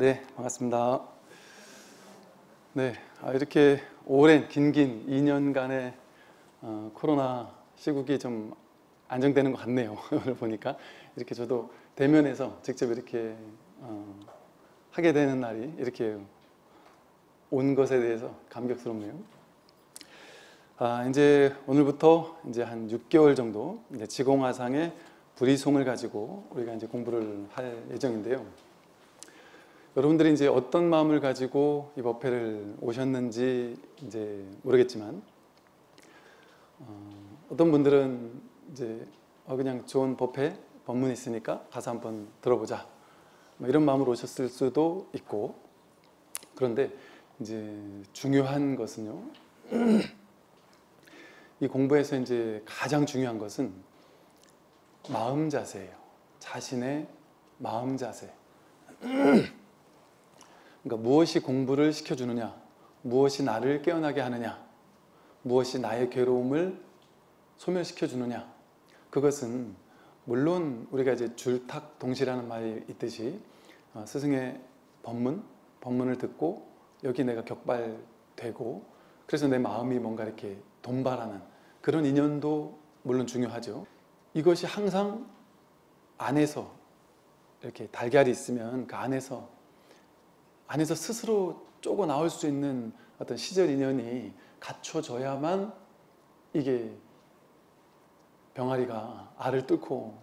네, 반갑습니다. 네, 아, 이렇게 오랜 긴긴 2년간의 어, 코로나 시국이 좀 안정되는 것 같네요. 오늘 보니까 이렇게 저도 대면에서 직접 이렇게 어, 하게 되는 날이 이렇게 온 것에 대해서 감격스럽네요. 아, 이제 오늘부터 이제 한 6개월 정도 지공화상의 불이송을 가지고 우리가 이제 공부를 할 예정인데요. 여러분들이 이제 어떤 마음을 가지고 이 법회를 오셨는지 이제 모르겠지만 어, 떤 분들은 이제 어, 그냥 좋은 법회 법문 있으니까 가서 한번 들어보자. 뭐 이런 마음으로 오셨을 수도 있고. 그런데 이제 중요한 것은요. 이 공부에서 이제 가장 중요한 것은 마음 자세예요. 자신의 마음 자세 그러니까 무엇이 공부를 시켜주느냐, 무엇이 나를 깨어나게 하느냐, 무엇이 나의 괴로움을 소멸시켜주느냐. 그것은 물론 우리가 이제 줄탁 동시라는 말이 있듯이 어, 스승의 법문, 법문을 듣고 여기 내가 격발되고 그래서 내 마음이 뭔가 이렇게 돈발하는 그런 인연도 물론 중요하죠. 이것이 항상 안에서 이렇게 달걀이 있으면 그 안에서 안에서 스스로 쪼고 나올 수 있는 어떤 시절 인연이 갖춰져야만 이게 병아리가 알을 뚫고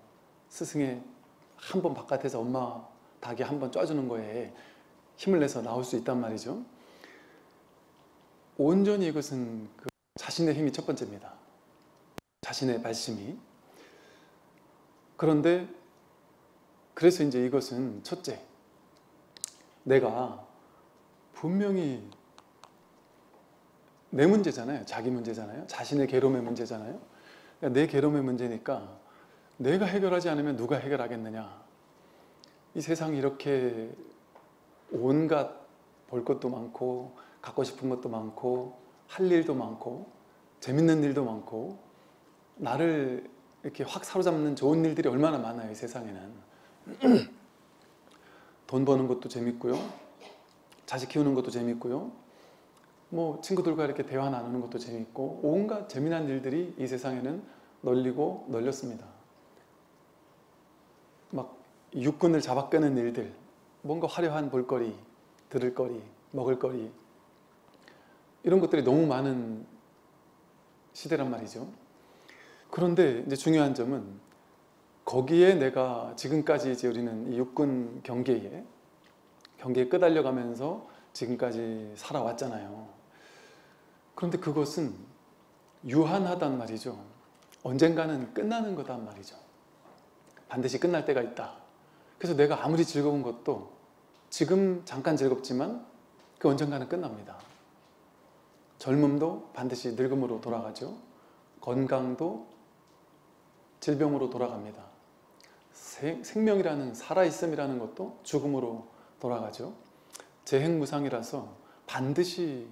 스승의 한 번 바깥에서 엄마 닭이 한 번 쪄주는 거에 힘을 내서 나올 수 있단 말이죠. 온전히 이것은 그 자신의 힘이 첫 번째입니다. 자신의 발심이. 그런데 그래서 이제 이것은 첫째, 내가 분명히 내 문제잖아요. 자기 문제잖아요. 자신의 괴로움의 문제잖아요. 그러니까 내 괴로움의 문제니까 내가 해결하지 않으면 누가 해결하겠느냐. 이 세상이 이렇게 온갖 볼 것도 많고 갖고 싶은 것도 많고 할 일도 많고 재밌는 일도 많고 나를 이렇게 확 사로잡는 좋은 일들이 얼마나 많아요. 이 세상에는. 돈 버는 것도 재밌고요. 자식 키우는 것도 재밌고요. 뭐 친구들과 이렇게 대화 나누는 것도 재밌고 온갖 재미난 일들이 이 세상에는 널리고 널렸습니다. 막 육군을 잡아 끄는 일들, 뭔가 화려한 볼거리, 들을거리, 먹을거리 이런 것들이 너무 많은 시대란 말이죠. 그런데 이제 중요한 점은 거기에 내가 지금까지 이제 우리는 이 육군 경계에 경계에 끄달려가면서 지금까지 살아왔잖아요. 그런데 그것은 유한하단 말이죠. 언젠가는 끝나는 거단 말이죠. 반드시 끝날 때가 있다. 그래서 내가 아무리 즐거운 것도 지금 잠깐 즐겁지만 그 언젠가는 끝납니다. 젊음도 반드시 늙음으로 돌아가죠. 건강도 질병으로 돌아갑니다. 생명이라는 살아있음이라는 것도 죽음으로 돌아가죠. 재행무상이라서 반드시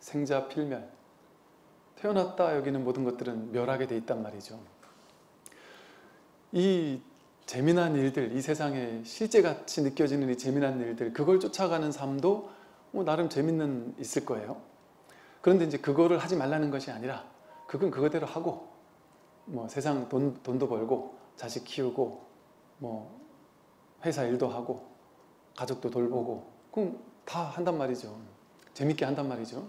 생자 필멸 태어났다 여기는 모든 것들은 멸하게 돼 있단 말이죠. 이 재미난 일들, 이 세상에 실제같이 느껴지는 이 재미난 일들 그걸 쫓아가는 삶도 뭐 나름 재밌는 있을 거예요. 그런데 이제 그거를 하지 말라는 것이 아니라 그건 그거대로 하고 뭐 세상 돈, 돈도 벌고 자식 키우고 뭐 회사 일도 하고 가족도 돌보고 그럼 다 한단 말이죠. 재밌게 한단 말이죠.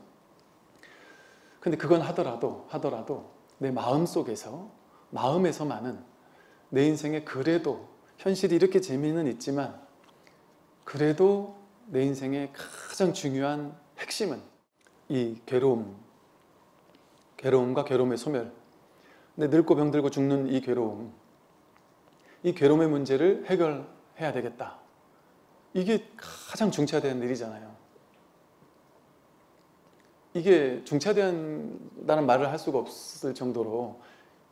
근데 그건 하더라도 하더라도 내 마음 속에서 마음에서만은 내 인생에 그래도 현실이 이렇게 재미는 있지만 그래도 내 인생의 가장 중요한 핵심은 이 괴로움 괴로움과 괴로움의 소멸 근데 늙고 병들고 죽는 이 괴로움 이 괴로움의 문제를 해결해야 되겠다. 이게 가장 중차대한 일이잖아요. 이게 중차대한다는 말을 할 수가 없을 정도로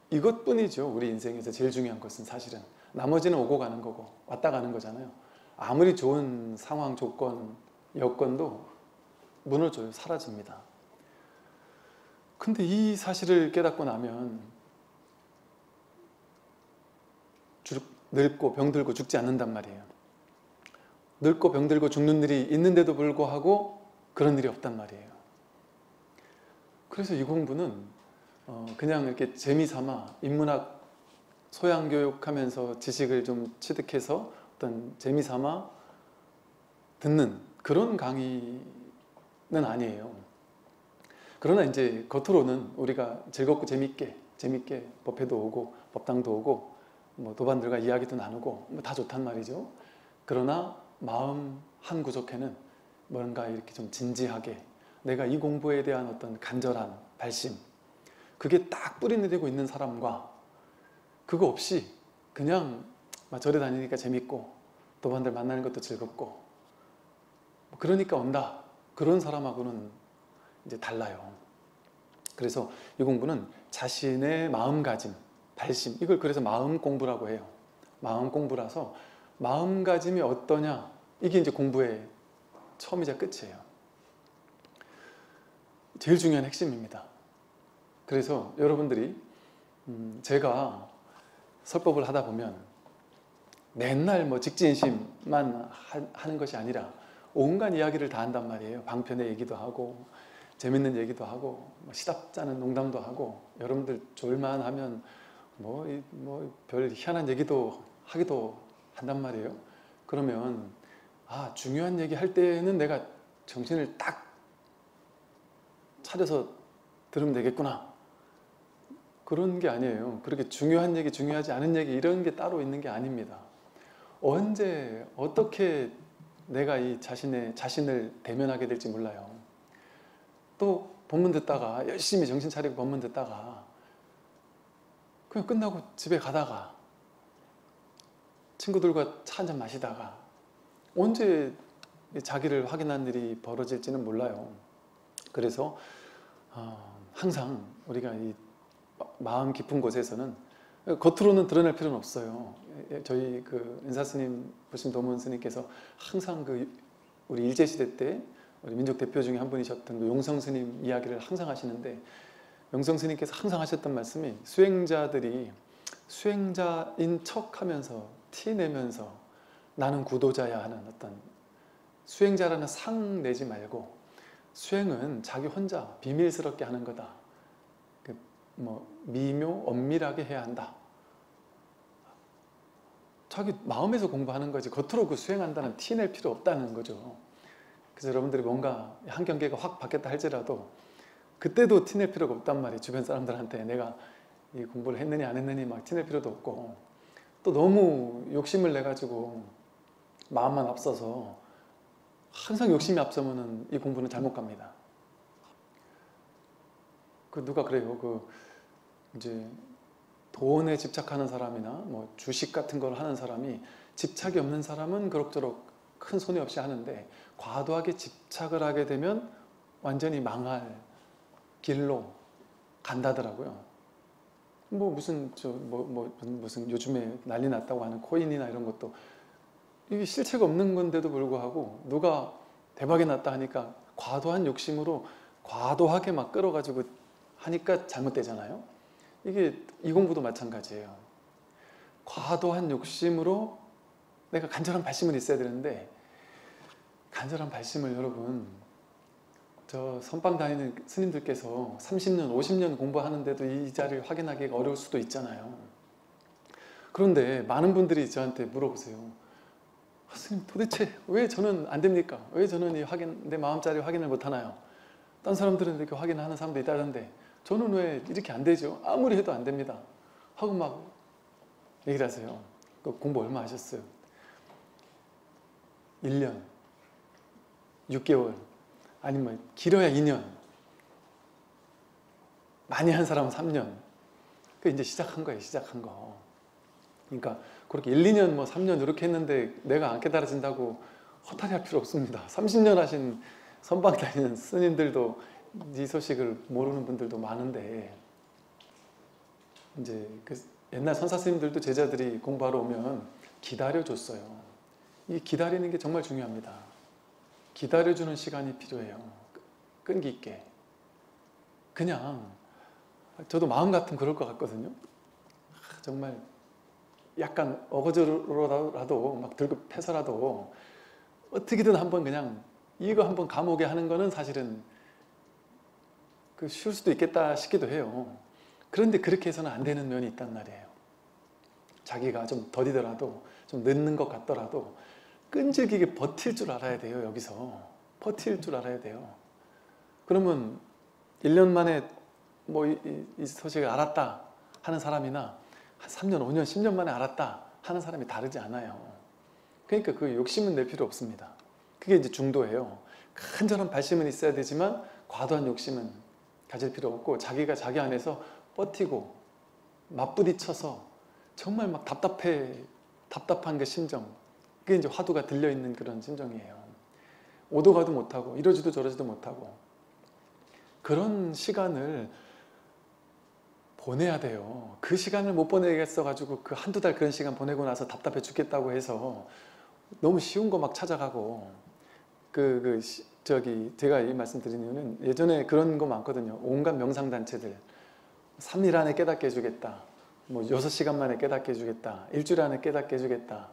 이것뿐이죠. 우리 인생에서 제일 중요한 것은 사실은. 나머지는 오고 가는 거고 왔다 가는 거잖아요. 아무리 좋은 상황, 조건, 여건도 무너져요. 사라집니다. 근데 이 사실을 깨닫고 나면 늙고 병들고 죽지 않는단 말이에요. 늙고 병들고 죽는 일이 있는데도 불구하고 그런 일이 없단 말이에요. 그래서 이 공부는 어, 그냥 이렇게 재미삼아 인문학 소양 교육하면서 지식을 좀 취득해서 어떤 재미삼아 듣는 그런 강의는 아니에요. 그러나 이제 겉으로는 우리가 즐겁고 재밌게 재밌게 법회도 오고 법당도 오고 뭐 도반들과 이야기도 나누고 뭐 다 좋단 말이죠. 그러나 마음 한 구석에는 뭔가 이렇게 좀 진지하게 내가 이 공부에 대한 어떤 간절한 발심 그게 딱 뿌리내리고 있는 사람과 그거 없이 그냥 절에 다니니까 재밌고 도반들 만나는 것도 즐겁고 뭐 그러니까 온다 그런 사람하고는 이제 달라요. 그래서 이 공부는 자신의 마음가짐, 발심 이걸 그래서 마음 공부라고 해요. 마음 공부라서 마음가짐이 어떠냐 이게 이제 공부의 처음이자 끝이에요. 제일 중요한 핵심입니다. 그래서 여러분들이 음 제가 설법을 하다 보면 맨날 뭐 직진심만 하는 것이 아니라 온갖 이야기를 다 한단 말이에요. 방편의 얘기도 하고 재밌는 얘기도 하고 뭐 시답잖은 농담도 하고 여러분들 졸만하면 뭐 뭐 별 희한한 얘기도 하기도 한단 말이에요. 그러면 아 중요한 얘기 할 때는 내가 정신을 딱 차려서 들으면 되겠구나. 그런 게 아니에요. 그렇게 중요한 얘기, 중요하지 않은 얘기 이런 게 따로 있는 게 아닙니다. 언제 어떻게 내가 이 자신의 자신을 대면하게 될지 몰라요. 또 본문 듣다가 열심히 정신 차리고 본문 듣다가 그냥 끝나고 집에 가다가 친구들과 차 한잔 마시다가 언제 자기를 확인한 일이 벌어질지는 몰라요. 그래서 어, 항상 우리가 이 마음 깊은 곳에서는 겉으로는 드러낼 필요는 없어요. 저희 그 은사스님 보신 도문 스님께서 항상 그 우리 일제 시대 때 우리 민족 대표 중에 한 분이셨던 그 용성 스님 이야기를 항상 하시는데 용성 스님께서 항상 하셨던 말씀이 수행자들이 수행자인 척하면서 티 내면서 나는 구도자야 하는 어떤 수행자라는 상 내지 말고 수행은 자기 혼자 비밀스럽게 하는 거다. 뭐 미묘 엄밀하게 해야 한다. 자기 마음에서 공부하는 거지 겉으로 그 수행한다는 티 낼 필요 없다는 거죠. 그래서 여러분들이 뭔가 한 경계가 확 바뀌었다 할지라도 그때도 티낼 필요가 없단 말이에요. 주변 사람들한테 내가 이 공부를 했느니 안 했느니 막 티낼 필요도 없고 또 너무 욕심을 내 가지고 마음만 앞서서 항상 욕심이 앞서면은 이 공부는 잘못 갑니다. 그 누가 그래요. 그 이제 돈에 집착하는 사람이나 뭐 주식 같은 걸 하는 사람이 집착이 없는 사람은 그럭저럭 큰 손해 없이 하는데 과도하게 집착을 하게 되면 완전히 망할 길로 간다더라고요. 뭐 무슨 저뭐 뭐 무슨 요즘에 난리 났다고 하는 코인이나 이런 것도 이게 실체가 없는 건데도 불구하고 누가 대박이 났다 하니까 과도한 욕심으로 과도하게 막 끌어가지고 하니까 잘못되잖아요. 이게 이 공부도 마찬가지예요. 과도한 욕심으로 내가 간절한 발심은 있어야 되는데 간절한 발심을 여러분 저 선방 다니는 스님들께서 30년, 50년 공부하는데도 이 자리를 확인하기가 어려울 수도 있잖아요. 그런데 많은 분들이 저한테 물어보세요. 아, 스님 도대체 왜 저는 안 됩니까? 왜 저는 이 확인, 내 마음자리 확인을 못 하나요? 딴 사람들은 이렇게 확인하는 사람도 있다던데 저는 왜 이렇게 안 되죠? 아무리 해도 안 됩니다. 하고 막 얘기를 하세요. 그 공부 얼마 하셨어요? 1년, 6개월, 아니면 길어야 2년, 많이 한 사람은 3년. 그 이제 시작한 거예요, 시작한 거. 그러니까 그렇게 1, 2년, 뭐 3년 이렇게 했는데 내가 안 깨달아진다고 허탈해 할 필요 없습니다. 30년 하신 선방 다니는 스님들도 이 소식을 모르는 분들도 많은데 이제 그 옛날 선사 스님들도 제자들이 공부하러 오면 기다려줬어요. 이 기다리는 게 정말 중요합니다. 기다려주는 시간이 필요해요. 끈기 있게. 그냥 저도 마음 같은 그럴 것 같거든요. 정말 약간 어거지로라도 막 들고 패서라도 어떻게든 한번 그냥 이거 한번 감옥에 하는 거는 사실은 그 쉬울 수도 있겠다 싶기도 해요. 그런데 그렇게 해서는 안 되는 면이 있단 말이에요. 자기가 좀 더디더라도 좀 늦는 것 같더라도 끈질기게 버틸 줄 알아야 돼요. 여기서 버틸 줄 알아야 돼요. 그러면 1년 만에 뭐이 소식을 알았다 하는 사람이나 한 3년, 5년, 10년 만에 알았다 하는 사람이 다르지 않아요. 그러니까 그 욕심은 낼 필요 없습니다. 그게 이제 중도예요. 간절한 발심은 있어야 되지만 과도한 욕심은 가질 필요 없고 자기가 자기 안에서 버티고 맞부딪혀서 정말 막 답답해 답답한 그 심정 그게 이제 화두가 들려있는 그런 심정이에요. 오도 가도 못하고 이러지도 저러지도 못하고 그런 시간을 보내야 돼요. 그 시간을 못 보내겠어 가지고 그 한두 달 그런 시간 보내고 나서 답답해 죽겠다고 해서 너무 쉬운 거 막 찾아가고 그, 그 시, 저기 제가 이 말씀 드린 이유는 예전에 그런 거 많거든요. 온갖 명상단체들 3일 안에 깨닫게 해주겠다. 뭐 6시간 만에 깨닫게 해주겠다. 일주일 안에 깨닫게 해주겠다.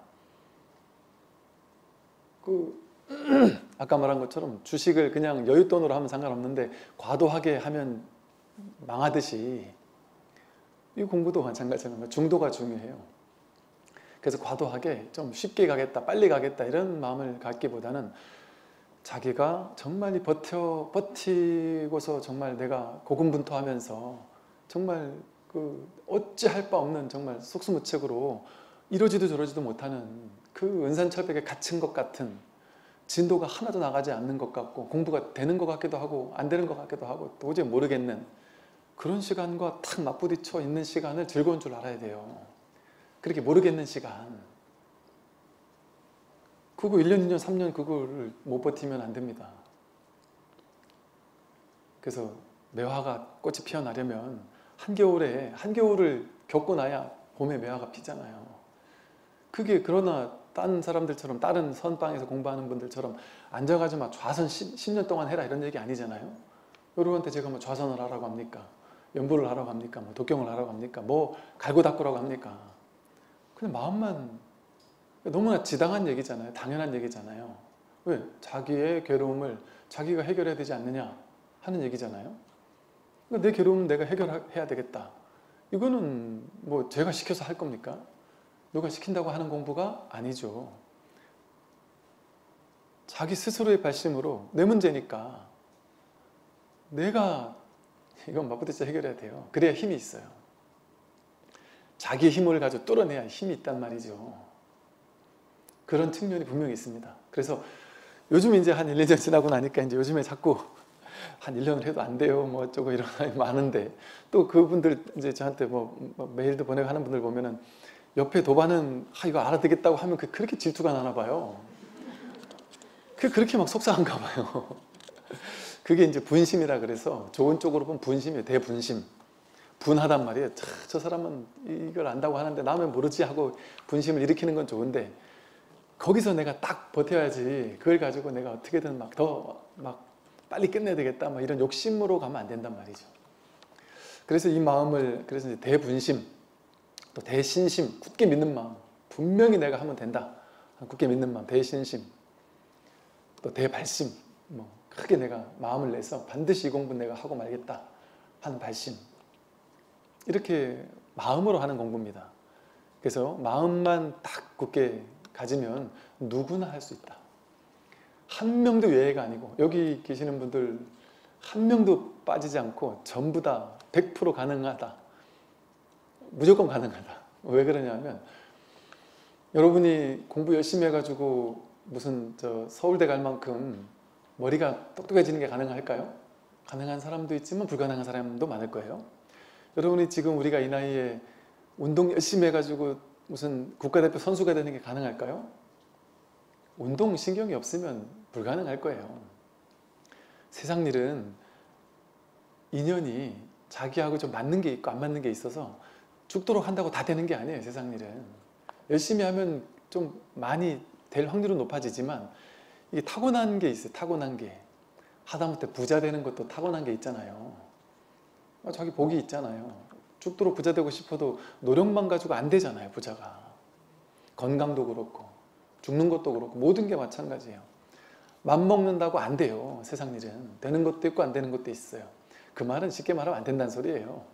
그 아까 말한 것처럼 주식을 그냥 여윳돈으로 하면 상관없는데 과도하게 하면 망하듯이 이 공부도 마찬가지잖아요. 중도가 중요해요. 그래서 과도하게 좀 쉽게 가겠다, 빨리 가겠다 이런 마음을 갖기보다는 자기가 정말 버텨, 버티고서 정말 내가 고군분투하면서 정말 그 어찌할 바 없는 정말 속수무책으로 이러지도 저러지도 못하는 그 은산철벽에 갇힌 것 같은 진도가 하나도 나가지 않는 것 같고 공부가 되는 것 같기도 하고 안 되는 것 같기도 하고 도저히 모르겠는 그런 시간과 탁 맞부딪혀 있는 시간을 즐거운 줄 알아야 돼요. 그렇게 모르겠는 시간 그거 1년, 2년, 3년 그거를 못 버티면 안 됩니다. 그래서 매화가 꽃이 피어나려면 한겨울에 한겨울을 겪고 나야 봄에 매화가 피잖아요. 그게 그러나 다른 사람들처럼 다른 선방에서 공부하는 분들처럼 앉아가지고 막 좌선 10, 년 동안 해라 이런 얘기 아니잖아요. 여러분한테 제가 뭐 좌선을 하라고 합니까? 연부를 하라고 합니까? 뭐 독경을 하라고 합니까? 뭐 갈고 닦으라고 합니까? 그냥 마음만 너무나 지당한 얘기잖아요. 당연한 얘기잖아요. 왜? 자기의 괴로움을 자기가 해결해야 되지 않느냐 하는 얘기잖아요. 그러니까 내 괴로움은 내가 해결해야 되겠다. 이거는 뭐 제가 시켜서 할 겁니까? 누가 시킨다고 하는 공부가 아니죠. 자기 스스로의 발심으로 내 문제니까 내가 이건 맞부딪혀 해결해야 돼요. 그래야 힘이 있어요. 자기 힘을 가지고 뚫어내야 힘이 있단 말이죠. 그런 측면이 분명히 있습니다. 그래서 요즘 이제 한 1, 2년 지나고 나니까 이제 요즘에 자꾸 한 1년을 해도 안 돼요. 뭐 어쩌고 이런 사람이 많은데 또 그분들 이제 저한테 뭐, 뭐 메일도 보내고 하는 분들 보면은 옆에 도반은 아 이거 알아듣겠다고 하면 그 그렇게 질투가 나나 봐요. 그 그렇게 막 속상한가 봐요. 그게 이제 분심이라 그래서 좋은 쪽으로 보면 분심이에요. 대분심. 분하단 말이에요. 저 사람은 이걸 안다고 하는데 남은 모르지 하고 분심을 일으키는 건 좋은데 거기서 내가 딱 버텨야지 그걸 가지고 내가 어떻게든 막 더막 막 빨리 끝내야 되겠다 막 이런 욕심으로 가면 안 된단 말이죠 그래서 이 마음을 그래서 이제 대분심 또 대신심 굳게 믿는 마음. 분명히 내가 하면 된다. 굳게 믿는 마음 대신심. 또 대발심. 뭐 크게 내가 마음을 내서 반드시 이 공부 내가 하고 말겠다 하는 발심. 이렇게 마음으로 하는 공부입니다. 그래서 마음만 딱 굳게 가지면 누구나 할 수 있다. 한 명도 예외가 아니고 여기 계시는 분들 한 명도 빠지지 않고 전부 다 100% 가능하다. 무조건 가능하다. 왜 그러냐면 여러분이 공부 열심히 해가지고 무슨 저 서울대 갈 만큼 머리가 똑똑해지는 게 가능할까요? 가능한 사람도 있지만 불가능한 사람도 많을 거예요. 여러분이 지금 우리가 이 나이에 운동 열심히 해가지고 무슨 국가대표 선수가 되는 게 가능할까요? 운동 신경이 없으면 불가능할 거예요. 세상 일은 인연이 자기하고 좀 맞는 게 있고 안 맞는 게 있어서 죽도록 한다고 다 되는 게 아니에요. 세상 일은. 열심히 하면 좀 많이 될 확률은 높아지지만 이게 타고난 게 있어요. 타고난 게. 하다못해 부자 되는 것도 타고난 게 있잖아요. 아, 자기 복이 있잖아요. 죽도록 부자 되고 싶어도 노력만 가지고 안 되잖아요 부자가 건강도 그렇고 죽는 것도 그렇고 모든 게 마찬가지예요 맘 먹는다고 안 돼요. 세상 일은. 되는 것도 있고 안 되는 것도 있어요. 그 말은 쉽게 말하면 안 된다는 소리예요.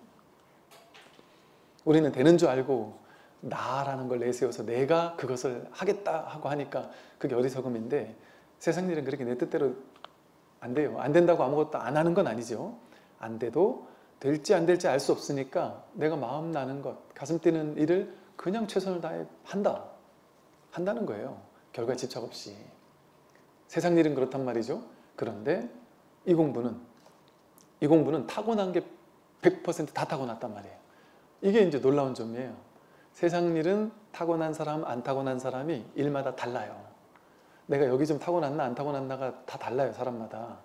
우리는 되는 줄 알고 나라는 걸 내세워서 내가 그것을 하겠다 하고 하니까 그게 어리석음인데 세상 일은 그렇게 내 뜻대로 안 돼요. 안 된다고 아무것도 안 하는 건 아니죠. 안 돼도 될지 안 될지 알 수 없으니까 내가 마음 나는 것, 가슴 뛰는 일을 그냥 최선을 다해 한다. 한다는 거예요. 결과 집착 없이. 세상 일은 그렇단 말이죠. 그런데 이 공부는 이 공부는 타고난 게 100%다 타고났단 말이에요. 이게 이제 놀라운 점이에요. 세상 일은 타고난 사람, 안 타고난 사람이 일마다 달라요. 내가 여기 좀 타고났나 안 타고났나가 다 달라요, 사람마다.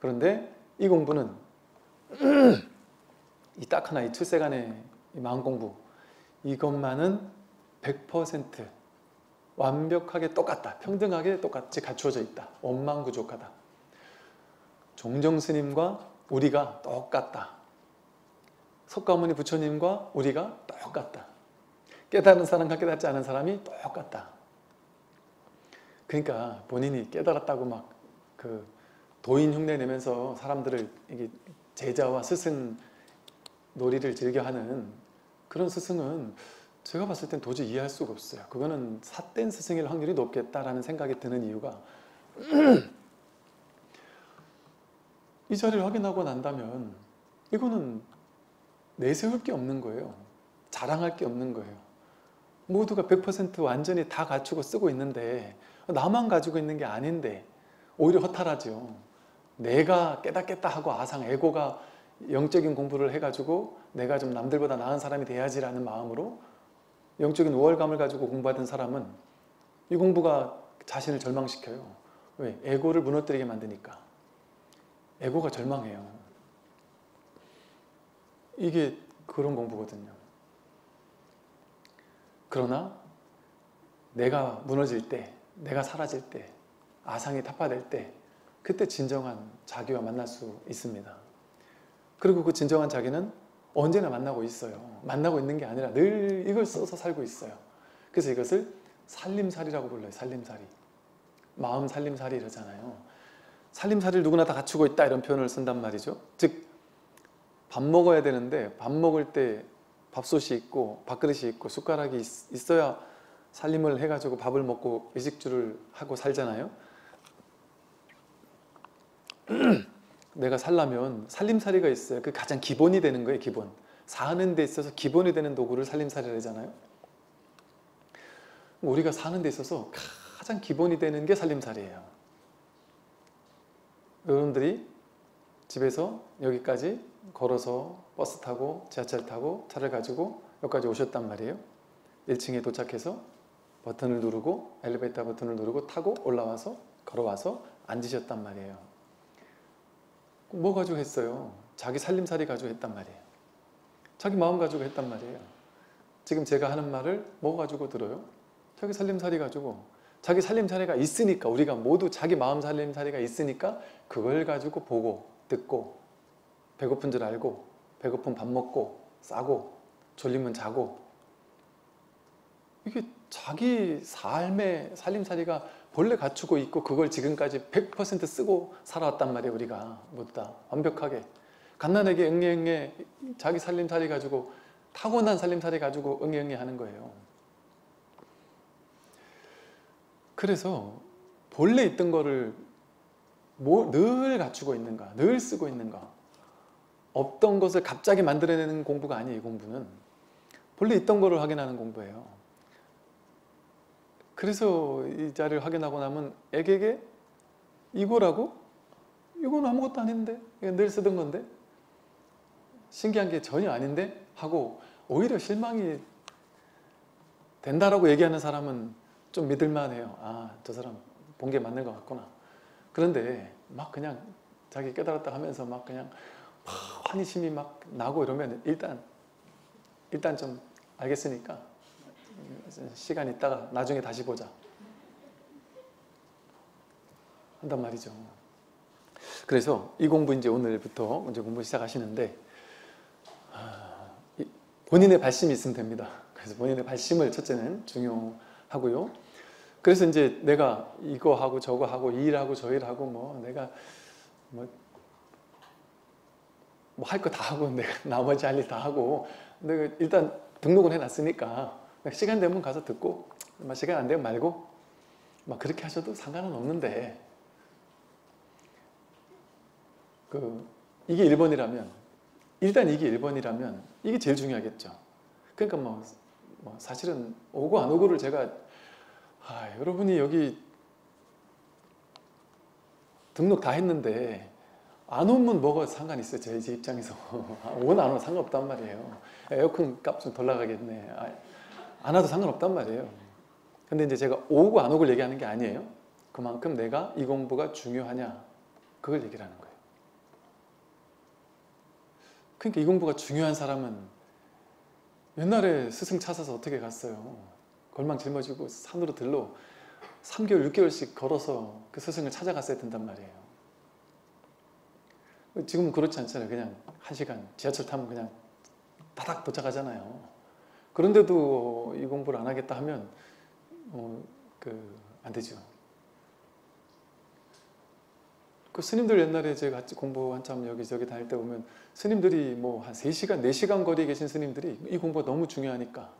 그런데 이 공부는 이 딱 하나 이 출세간의 이 마음 공부 이것만은 100% 완벽하게 똑같다. 평등하게 똑같이 갖추어져 있다. 원망 부족하다. 종정 스님과 우리가 똑같다. 석가모니 부처님과 우리가 똑같다. 깨달은 사람과 깨닫지 않은 사람이 똑같다. 그러니까 본인이 깨달았다고 막 그 도인 흉내 내면서 사람들을 이게 제자와 스승 놀이를 즐겨 하는 그런 스승은 제가 봤을 땐 도저히 이해할 수가 없어요. 그거는 삿된 스승일 확률이 높겠다라는 생각이 드는 이유가 이 자리를 확인하고 난다면 이거는 내세울 게 없는 거예요. 자랑할 게 없는 거예요. 모두가 100% 완전히 다 갖추고 쓰고 있는데 나만 가지고 있는 게 아닌데 오히려 허탈하죠. 내가 깨닫겠다 하고 아상 에고가 영적인 공부를 해가지고 내가 좀 남들보다 나은 사람이 돼야지라는 마음으로 영적인 우월감을 가지고 공부하던 사람은 이 공부가 자신을 절망시켜요. 왜? 에고를 무너뜨리게 만드니까. 에고가 절망해요. 이게 그런 공부거든요. 그러나 내가 무너질 때, 내가 사라질 때, 아상이 타파될 때, 그때 진정한 자기와 만날 수 있습니다. 그리고 그 진정한 자기는 언제나 만나고 있어요. 만나고 있는 게 아니라 늘 이걸 써서 살고 있어요. 그래서 이것을 살림살이라고 불러요. 살림살이. 마음 살림살이 이러잖아요. 살림살이를 누구나 다 갖추고 있다 이런 표현을 쓴단 말이죠. 즉, 밥 먹어야 되는데 밥 먹을 때 밥솥이 있고 밥그릇이 있고 숟가락이 있, 어야 살림을 해가지고 밥을 먹고 외식주를 하고 살잖아요. 내가 살려면 살림살이가 있어요. 그 가장 기본이 되는 거예요. 기본. 사는 데 있어서 기본이 되는 도구를 살림살이라 하잖아요. 우리가 사는 데 있어서 가장 기본이 되는 게 살림살이에요. 여러분들이 집에서 여기까지 걸어서 버스 타고 지하철 타고 차를 가지고 여기까지 오셨단 말이에요. 1층에 도착해서 버튼을 누르고 엘리베이터 버튼을 누르고 타고 올라와서 걸어와서 앉으셨단 말이에요. 뭐 가지고 했어요? 자기 살림살이 가지고 했단 말이에요. 자기 마음 가지고 했단 말이에요. 지금 제가 하는 말을 뭐 가지고 들어요? 자기 살림살이 가지고 자기 살림살이가 있으니까 우리가 모두 자기 마음 살림살이가 있으니까 그걸 가지고 보고 듣고 배고픈 줄 알고 배고픈 밥 먹고 싸고 졸리면 자고. 이게 자기 삶의 살림살이가 본래 갖추고 있고 그걸 지금까지 100% 쓰고 살아왔단 말이에요 우리가. 모두 다 완벽하게. 갓난에게 응애응애 자기 살림살이 가지고 타고난 살림살이 가지고 응애응애 하는 거예요. 그래서 본래 있던 거를 뭐 늘 갖추고 있는가 늘 쓰고 있는가. 없던 것을 갑자기 만들어내는 공부가 아니에요 이 공부는. 본래 있던 거를 확인하는 공부예요. 그래서 이 자리를 확인하고 나면 애에게 이거라고? 이건 아무것도 아닌데? 늘 쓰던 건데? 신기한 게 전혀 아닌데? 하고 오히려 실망이 된다라고 얘기하는 사람은 좀 믿을만해요. 아 저 사람 본 게 맞는 것 같구나 그런데 막 그냥 자기 깨달았다 하면서 막 그냥 환희심이 막 나고 이러면 일단 일단 좀 알겠으니까 시간 있다가 나중에 다시 보자 한단 말이죠. 그래서 이 공부 이제 오늘부터 이제 공부 시작하시는데 아, 본인의 발심이 있으면 됩니다. 그래서 본인의 발심을 첫째는 중요하고요. 그래서 이제 내가 이거 하고 저거 하고 이 일하고 저 일하고 뭐 내가 뭐 뭐 할 거 다 하고 내가 나머지 할 일 다 하고 내가 일단 등록은 해놨으니까 시간 되면 가서 듣고 막 시간 안 되면 말고 막 그렇게 하셔도 상관은 없는데 그 이게 1번이라면 일단 이게 1번이라면 이게 제일 중요하겠죠. 그러니까 뭐, 뭐 사실은 오고 안 오고를 제가 아, 여러분이 여기 등록 다 했는데 안 오면 뭐가 상관 있어요? 제 입장에서. 오나 안 오면 상관없단 말이에요. 에어컨 값 좀 덜 나가겠네. 아, 안 와도 상관없단 말이에요. 근데 이제 제가 오고 안 오고를 얘기하는 게 아니에요. 그만큼 내가 이 공부가 중요하냐? 그걸 얘기를 하는 거예요. 그러니까 이 공부가 중요한 사람은 옛날에 스승 찾아서 어떻게 갔어요 골망 짊어지고 산으로 들러 3개월, 6개월씩 걸어서 그 스승을 찾아갔어야 된단 말이에요. 지금은 그렇지 않잖아요. 그냥 한 시간 지하철 타면 그냥 다닥 도착하잖아요. 그런데도 이 공부를 안 하겠다 하면 어, 그 안 되죠. 그 스님들 옛날에 제가 공부 한참 여기저기 다닐 때 보면 스님들이 뭐 한 3시간, 4시간 거리에 계신 스님들이 이 공부가 너무 중요하니까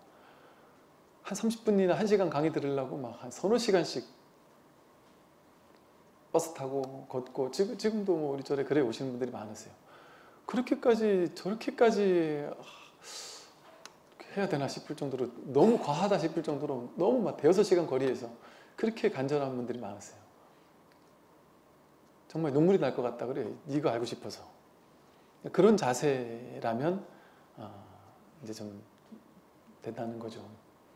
한 30분이나 1시간 강의 들으려고 막 한 서너 시간씩 버스 타고 걷고 지금, 지금도 뭐 우리 절에 그래 오시는 분들이 많으세요. 그렇게까지 저렇게까지 해야 되나 싶을 정도로 너무 과하다 싶을 정도로 너무 막 대여섯 시간 거리에서 그렇게 간절한 분들이 많으세요. 정말 눈물이 날 것 같다 그래요. 이거 알고 싶어서. 그런 자세라면 어, 이제 좀 된다는 거죠.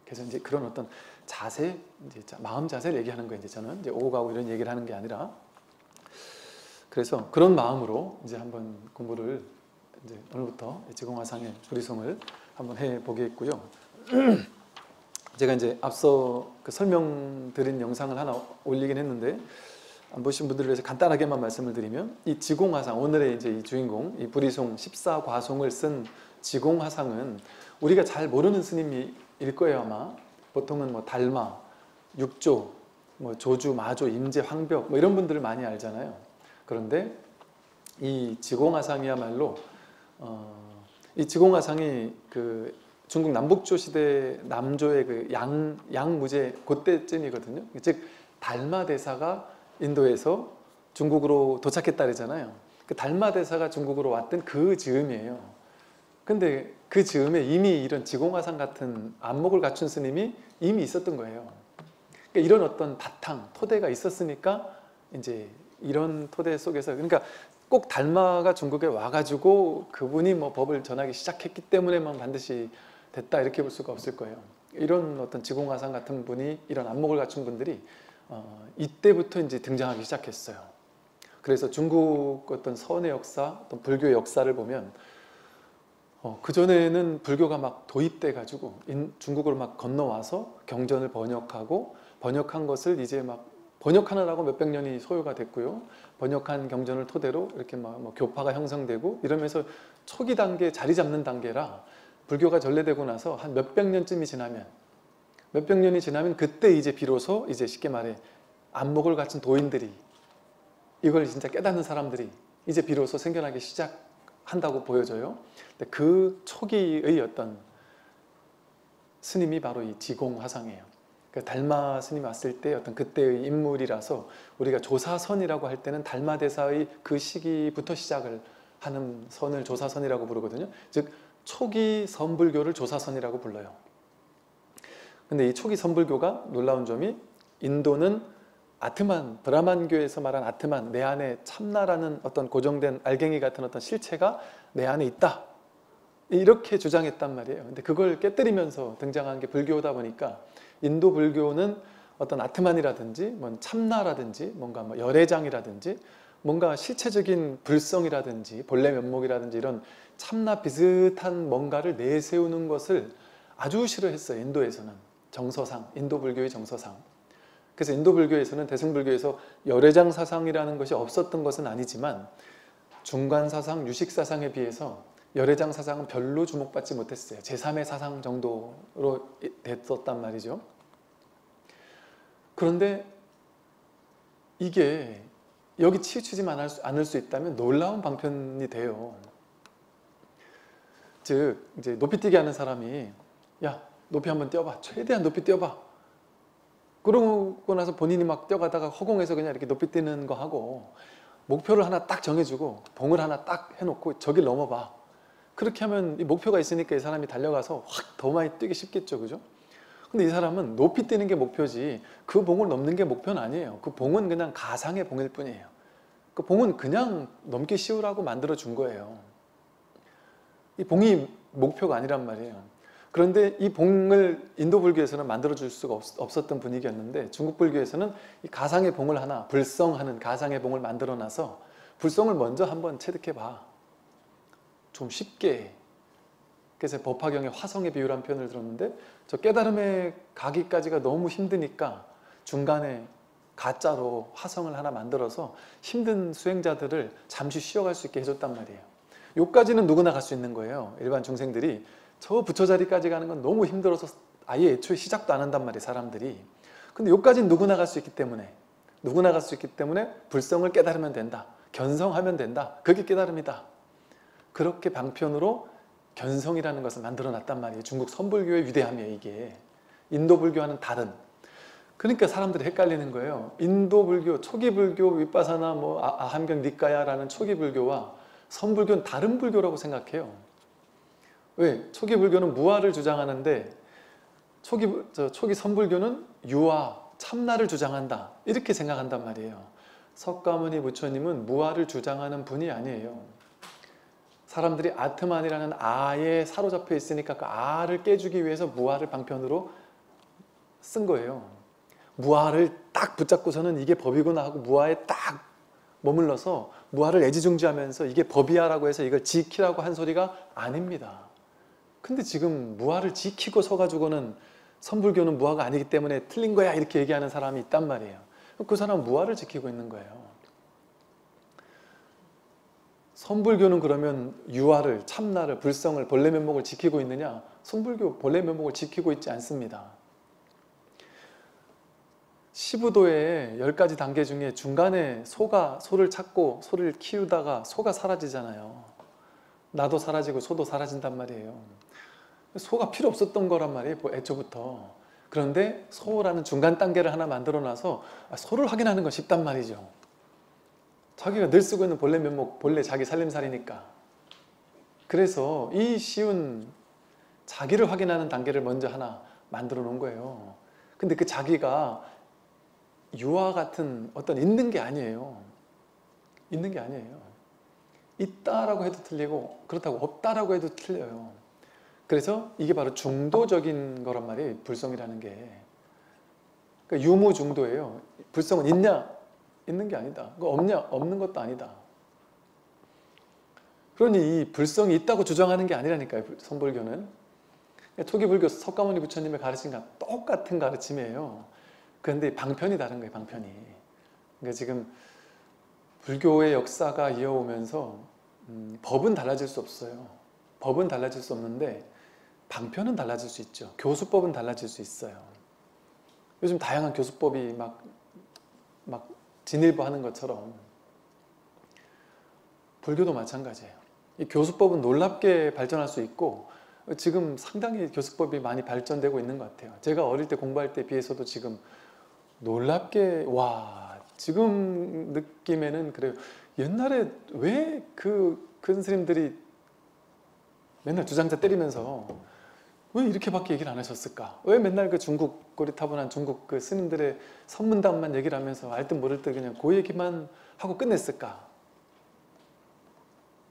그래서 이제 그런 어떤 자세, 이제 마음 자세를 얘기하는 거예요. 이제 저는 이제 오고 가고 이런 얘기를 하는 게 아니라 그래서 그런 마음으로 이제 한번 공부를 이제 오늘부터 지공화상의 불이송을 한번 해 보겠고요. 제가 이제 앞서 그 설명드린 영상을 하나 올리긴 했는데 안 보신 분들을 위해서 간단하게만 말씀을 드리면 이 지공화상 오늘의 이제 이 주인공 이 불이송 14과송을 쓴 지공화상은 우리가 잘 모르는 스님 일 거예요 아마. 보통은 뭐 달마, 육조, 뭐 조주, 마조, 임재, 황벽 뭐 이런 분들을 많이 알잖아요. 그런데 이 지공화상이야말로 어, 이 지공화상이 그 중국 남북조 시대 남조의 그 양, 양무제 그때쯤이거든요. 즉 달마 대사가 인도에서 중국으로 도착했다 그러잖아요. 그 달마 대사가 중국으로 왔던 그 즈음이에요 근데 그 즈음에 이미 이런 지공화상 같은 안목을 갖춘 스님이 이미 있었던 거예요. 그러니까 이런 어떤 바탕, 토대가 있었으니까 이제 이런 토대 속에서 그러니까 꼭 달마가 중국에 와가지고 그분이 뭐 법을 전하기 시작했기 때문에만 반드시 됐다 이렇게 볼 수가 없을 거예요. 이런 어떤 지공화상 같은 분이 이런 안목을 갖춘 분들이 어, 이때부터 이제 등장하기 시작했어요. 그래서 중국 어떤 선의 역사, 어떤 불교 역사를 보면 어, 그전에는 불교가 막 도입돼 가지고 중국으로 막 건너와서 경전을 번역하고 번역한 것을 이제 막 번역하느라고 몇백 년이 소요가 됐고요. 번역한 경전을 토대로 이렇게 막 뭐 교파가 형성되고 이러면서 초기 단계 자리 잡는 단계라 불교가 전래되고 나서 한 몇백 년쯤이 지나면 몇백 년이 지나면 그때 이제 비로소 이제 쉽게 말해 안목을 갖춘 도인들이 이걸 진짜 깨닫는 사람들이 이제 비로소 생겨나기 시작 한다고 보여져요. 그 초기의 어떤 스님이 바로 이 지공화상이에요. 그 달마 스님이 왔을 때 어떤 그때의 인물이라서 우리가 조사선이라고 할 때는 달마 대사의 그 시기부터 시작을 하는 선을 조사선이라고 부르거든요. 즉 초기 선불교를 조사선이라고 불러요. 근데 이 초기 선불교가 놀라운 점이 인도는 아트만, 브라만교에서 말한 아트만, 내 안에 참나라는 어떤 고정된 알갱이 같은 어떤 실체가 내 안에 있다. 이렇게 주장했단 말이에요. 근데 그걸 깨뜨리면서 등장한 게 불교다 보니까 인도 불교는 어떤 아트만이라든지 뭔 참나라든지 뭔가 뭐 열애장이라든지 뭔가 실체적인 불성이라든지 본래 면목이라든지 이런 참나 비슷한 뭔가를 내세우는 것을 아주 싫어했어요. 인도에서는 정서상, 인도 불교의 정서상. 그래서 인도 불교에서는 대승불교에서 열애장 사상이라는 것이 없었던 것은 아니지만 중간 사상, 유식 사상에 비해서 열애장 사상은 별로 주목받지 못했어요. 제3의 사상 정도로 됐었단 말이죠. 그런데 이게 여기 치우치지만 않을 수- 있다면 놀라운 방편이 돼요. 즉 이제 높이 뛰기 하는 사람이 야 높이 한번 뛰어봐 최대한 높이 뛰어봐 그러고 나서 본인이 막 뛰어가다가 허공에서 그냥 이렇게 높이 뛰는 거 하고 목표를 하나 딱 정해주고 봉을 하나 딱 해놓고 저길 넘어봐 그렇게 하면 이 목표가 있으니까 이 사람이 달려가서 확 더 많이 뛰기 쉽겠죠 그죠? 근데 이 사람은 높이 뛰는 게 목표지 그 봉을 넘는 게 목표는 아니에요 그 봉은 그냥 가상의 봉일 뿐이에요 그 봉은 그냥 넘기 쉬우라고 만들어 준 거예요 이 봉이 목표가 아니란 말이에요. 그런데 이 봉을 인도 불교에서는 만들어 줄 수가 없, 었던 분위기였는데 중국 불교에서는 이 가상의 봉을 하나 불성하는 가상의 봉을 만들어 놔서 불성을 먼저 한번 체득해 봐. 좀 쉽게. 그래서 법화경에 화성의 비유란 표현을 들었는데 저 깨달음에 가기까지가 너무 힘드니까 중간에 가짜로 화성을 하나 만들어서 힘든 수행자들을 잠시 쉬어갈 수 있게 해줬단 말이에요. 요까지는 누구나 갈 수 있는 거예요. 일반 중생들이 저 부처 자리까지 가는 건 너무 힘들어서 아예 애초에 시작도 안 한단 말이에요. 사람들이. 근데 요까지는 누구나 갈 수 있기 때문에 누구나 갈 수 있기 때문에 불성을 깨달으면 된다. 견성하면 된다. 그게 깨달음이다. 그렇게 방편으로 견성이라는 것을 만들어 놨단 말이에요. 중국 선불교의 위대함이에요. 이게. 인도 불교와는 다른. 그러니까 사람들이 헷갈리는 거예요. 인도 불교, 초기 불교, 윗바사나 뭐 아- 아함경 니까야라는 초기 불교와 선불교는 다른 불교라고 생각해요. 왜? 초기 불교는 무아를 주장하는데 초기, 저, 초기 선불교는 유아, 참나를 주장한다. 이렇게 생각한단 말이에요. 석가모니 부처님은 무아를 주장하는 분이 아니에요. 사람들이 아트만이라는 아에 사로잡혀 있으니까 그 아를 깨주기 위해서 무아를 방편으로 쓴 거예요. 무아를 딱 붙잡고서는 이게 법이구나 하고 무아에 딱 머물러서 무아를 애지중지하면서 이게 법이야라고 해서 이걸 지키라고 한 소리가 아닙니다. 근데 지금 무아를 지키고 서가지고는 선불교는 무아가 아니기 때문에 틀린 거야 이렇게 얘기하는 사람이 있단 말이에요. 그 사람은 무아를 지키고 있는 거예요. 선불교는 그러면 유아를, 참나를, 불성을, 본래 면목을 지키고 있느냐? 선불교 본래 면목을 지키고 있지 않습니다. 시부도의 열 가지 단계 중에 중간에 소가 소를 찾고 소를 키우다가 소가 사라지잖아요. 나도 사라지고 소도 사라진단 말이에요. 소가 필요 없었던 거란 말이에요. 뭐 애초부터. 그런데 소라는 중간 단계를 하나 만들어 놔서 아, 소를 확인하는 건 쉽단 말이죠. 자기가 늘 쓰고 있는 본래 면목, 본래 자기 살림살이니까. 그래서 이 쉬운 자기를 확인하는 단계를 먼저 하나 만들어 놓은 거예요. 근데 그 자기가 유아 같은 어떤 있는 게 아니에요. 있는 게 아니에요. 있다라고 해도 틀리고 그렇다고 없다라고 해도 틀려요. 그래서 이게 바로 중도적인 거란 말이에요. 불성이라는 게. 그러니까 유무 중도예요. 불성은 있냐? 있는 게 아니다. 그거 없냐? 없는 것도 아니다. 그러니 이 불성이 있다고 주장하는 게 아니라니까요. 선불교는. 초기 불교 석가모니 부처님의 가르침과 똑같은 가르침이에요. 그런데 방편이 다른 거예요. 방편이. 그러니까 지금 불교의 역사가 이어오면서 음, 법은 달라질 수 없어요. 법은 달라질 수 없는데 방편은 달라질 수 있죠. 교수법은 달라질 수 있어요. 요즘 다양한 교수법이 막, 막 진일보 하는 것처럼 불교도 마찬가지예요. 이 교수법은 놀랍게 발전할 수 있고 지금 상당히 교수법이 많이 발전되고 있는 것 같아요. 제가 어릴 때 공부할 때 비해서도 지금 놀랍게 와 지금 느낌에는 그래요. 옛날에 왜 그 큰 스님들이 맨날 주장자 때리면서 왜 이렇게밖에 얘기를 안 하셨을까? 왜 맨날 그 중국 고리타분한 중국 그 스님들의 선문답만 얘기를 하면서 알 듯 모를 듯 그냥 그 얘기만 하고 끝냈을까?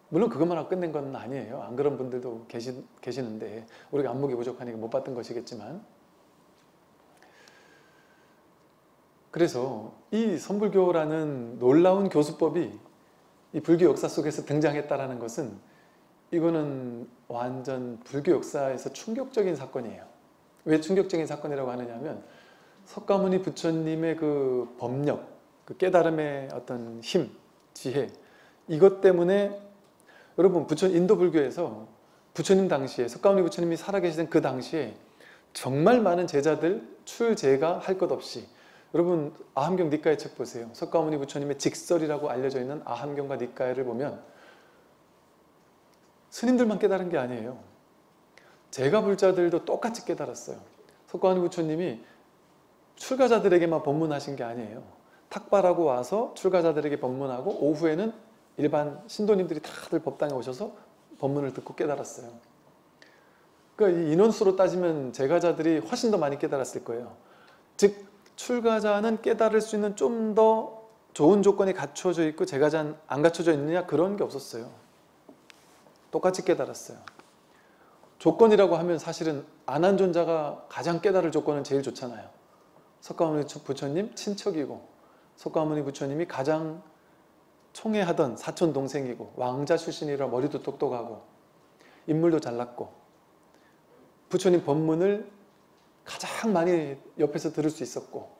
물론 그것만 하고 끝낸 건 아니에요. 안 그런 분들도 계시, 계시는데 우리가 안목이 부족하니까 못 봤던 것이겠지만 그래서 이 선불교라는 놀라운 교수법이 이 불교 역사 속에서 등장했다라는 것은 이거는 완전 불교 역사에서 충격적인 사건이에요. 왜 충격적인 사건이라고 하느냐면 석가모니 부처님의 그 법력, 그 깨달음의 어떤 힘, 지혜 이것 때문에 여러분 부처 인도 불교에서 부처님 당시에 석가모니 부처님이 살아계시던 그 당시에 정말 많은 제자들 출제가 할 것 없이 여러분 아함경 니까의 책 보세요. 석가모니 부처님의 직설이라고 알려져 있는 아함경과 니까를 보면 스님들만 깨달은 게 아니에요. 제가 불자들도 똑같이 깨달았어요. 석가모니 부처님이 출가자들에게만 법문하신 게 아니에요. 탁발하고 와서 출가자들에게 법문하고 오후에는 일반 신도님들이 다들 법당에 오셔서 법문을 듣고 깨달았어요. 그러니까 이 인원수로 따지면 제가자들이 훨씬 더 많이 깨달았을 거예요. 즉 출가자는 깨달을 수 있는 좀 더 좋은 조건이 갖춰져 있고 제가자는 안 갖춰져 있느냐 그런 게 없었어요. 똑같이 깨달았어요. 조건이라고 하면 사실은 안한 존자가 가장 깨달을 조건은 제일 좋잖아요. 석가모니 부처님 친척이고 석가모니 부처님이 가장 총애하던 사촌 동생이고 왕자 출신이라 머리도 똑똑하고 인물도 잘났고 부처님 법문을 가장 많이 옆에서 들을 수 있었고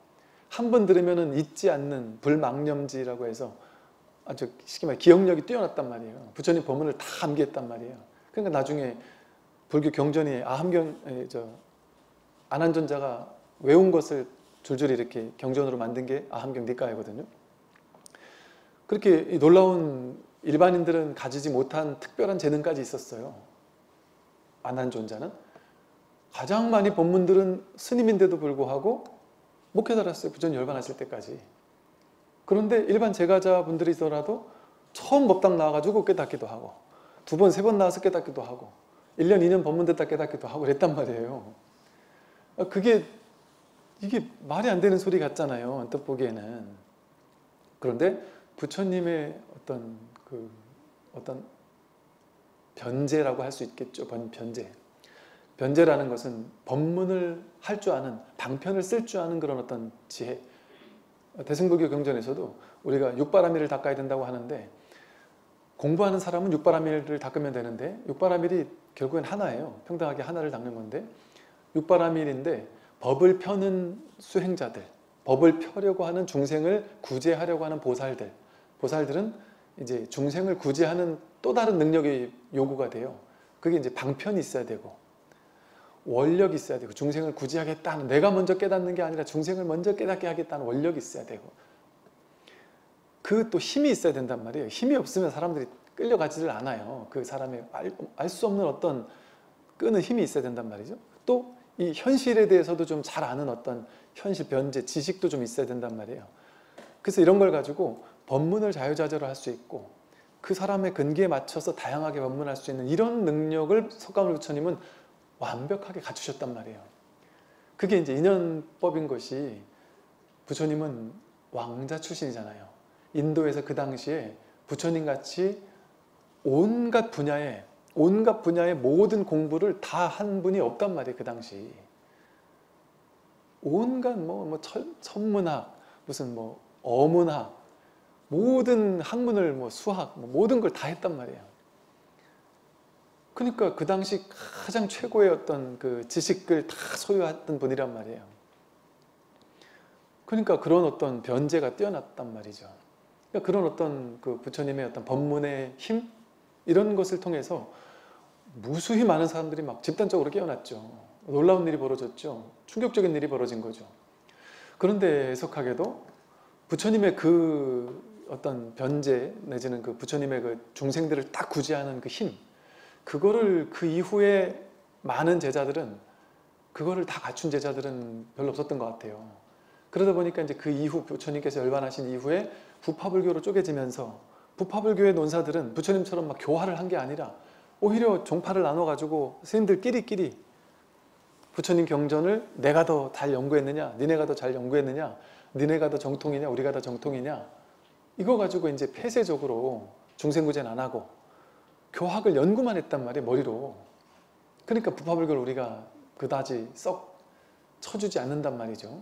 한 번 들으면 잊지 않는 불망념지라고 해서 아주 쉽게 말해 기억력이 뛰어났단 말이에요. 부처님 법문을 다 암기했단 말이에요. 그러니까 나중에 불교 경전이 아함경 저 안한존자가 외운 것을 줄줄이 이렇게 경전으로 만든 게 아함경 니까이거든요. 그렇게 놀라운 일반인들은 가지지 못한 특별한 재능까지 있었어요. 안한존자는 가장 많이 법문들은 스님인데도 불구하고 못 깨달았어요. 부처님 열반하실 때까지. 그런데 일반 제가자분들이더라도 처음 법당 나와가지고 깨닫기도 하고 두 번, 세 번 나와서 깨닫기도 하고 1년, 2년 법문 듣다 깨닫기도 하고 그랬단 말이에요. 그게 이게 말이 안 되는 소리 같잖아요. 언뜻 보기에는. 그런데 부처님의 어떤 그 어떤 변제라고 할 수 있겠죠. 변제. 변제라는 것은 법문을 할 줄 아는 방편을 쓸 줄 아는 그런 어떤 지혜. 대승불교 경전에서도 우리가 육바라밀을 닦아야 된다고 하는데 공부하는 사람은 육바라밀을 닦으면 되는데 육바라밀이 결국엔 하나예요. 평등하게 하나를 닦는 건데 육바라밀인데 법을 펴는 수행자들, 법을 펴려고 하는 중생을 구제하려고 하는 보살들, 보살들은 이제 중생을 구제하는 또 다른 능력이 요구가 돼요. 그게 이제 방편이 있어야 되고 원력이 있어야 되고 중생을 구제하겠다는 내가 먼저 깨닫는 게 아니라 중생을 먼저 깨닫게 하겠다는 원력이 있어야 되고 그 또 힘이 있어야 된단 말이에요. 힘이 없으면 사람들이 끌려가지를 않아요. 그 사람의 알 수 없는 어떤 끄는 힘이 있어야 된단 말이죠. 또 이 현실에 대해서도 좀 잘 아는 어떤 현실 변제, 지식도 좀 있어야 된단 말이에요. 그래서 이런 걸 가지고 법문을 자유자재로 할 수 있고 그 사람의 근기에 맞춰서 다양하게 법문할 수 있는 이런 능력을 석가모니 부처님은 완벽하게 갖추셨단 말이에요. 그게 이제 인연법인 것이 부처님은 왕자 출신이잖아요. 인도에서 그 당시에 부처님 같이 온갖 분야에 온갖 분야의 모든 공부를 다 한 분이 없단 말이에요. 그 당시. 온갖 뭐, 뭐 철, 천문학, 무슨 뭐 어문학, 모든 학문을 뭐 수학, 뭐 모든 걸 다 했단 말이에요. 그러니까 그 당시 가장 최고의 어떤 그 지식을 다 소유했던 분이란 말이에요. 그러니까 그런 어떤 변제가 뛰어났단 말이죠. 그러니까 그런 어떤 그 부처님의 어떤 법문의 힘 이런 것을 통해서 무수히 많은 사람들이 막 집단적으로 깨어났죠. 놀라운 일이 벌어졌죠. 충격적인 일이 벌어진 거죠. 그런데 애석하게도 부처님의 그 어떤 변제 내지는 그 부처님의 그 중생들을 딱 구제하는 그 힘, 그거를 그 이후에 많은 제자들은 그거를 다 갖춘 제자들은 별로 없었던 것 같아요. 그러다 보니까 이제 그 이후 부처님께서 열반하신 이후에 부파불교로 쪼개지면서 부파불교의 논사들은 부처님처럼 막 교화를 한 게 아니라 오히려 종파를 나눠가지고 스님들끼리끼리 부처님 경전을 내가 더 잘 연구했느냐, 니네가 더 잘 연구했느냐, 니네가 더 정통이냐, 우리가 더 정통이냐 이거 가지고 이제 폐쇄적으로 중생구제는 안 하고 교학을 연구만 했단 말이에요 머리로. 그러니까 부파불교를 우리가 그다지 썩 쳐주지 않는단 말이죠.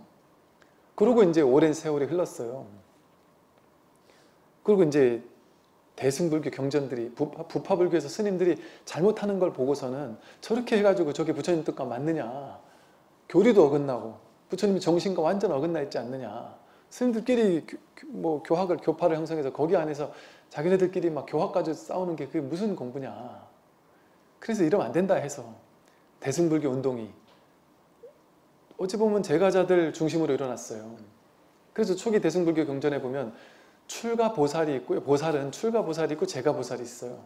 그리고 이제 오랜 세월이 흘렀어요. 그리고 이제 대승불교 경전들이 부파, 불교에서 스님들이 잘못하는 걸 보고서는 저렇게 해가지고 저게 부처님 뜻과 맞느냐. 교리도 어긋나고 부처님이 정신과 완전 어긋나 있지 않느냐. 스님들끼리 뭐 교학을 교파를 형성해서 거기 안에서 자기네들끼리 막 교학까지 싸우는 게 그게 무슨 공부냐 그래서 이러면 안 된다 해서 대승불교 운동이 어찌 보면 제가자들 중심으로 일어났어요 그래서 초기 대승불교 경전에 보면 출가 보살이 있고요. 보살은 출가 보살이 있고 제가 보살이 있어요.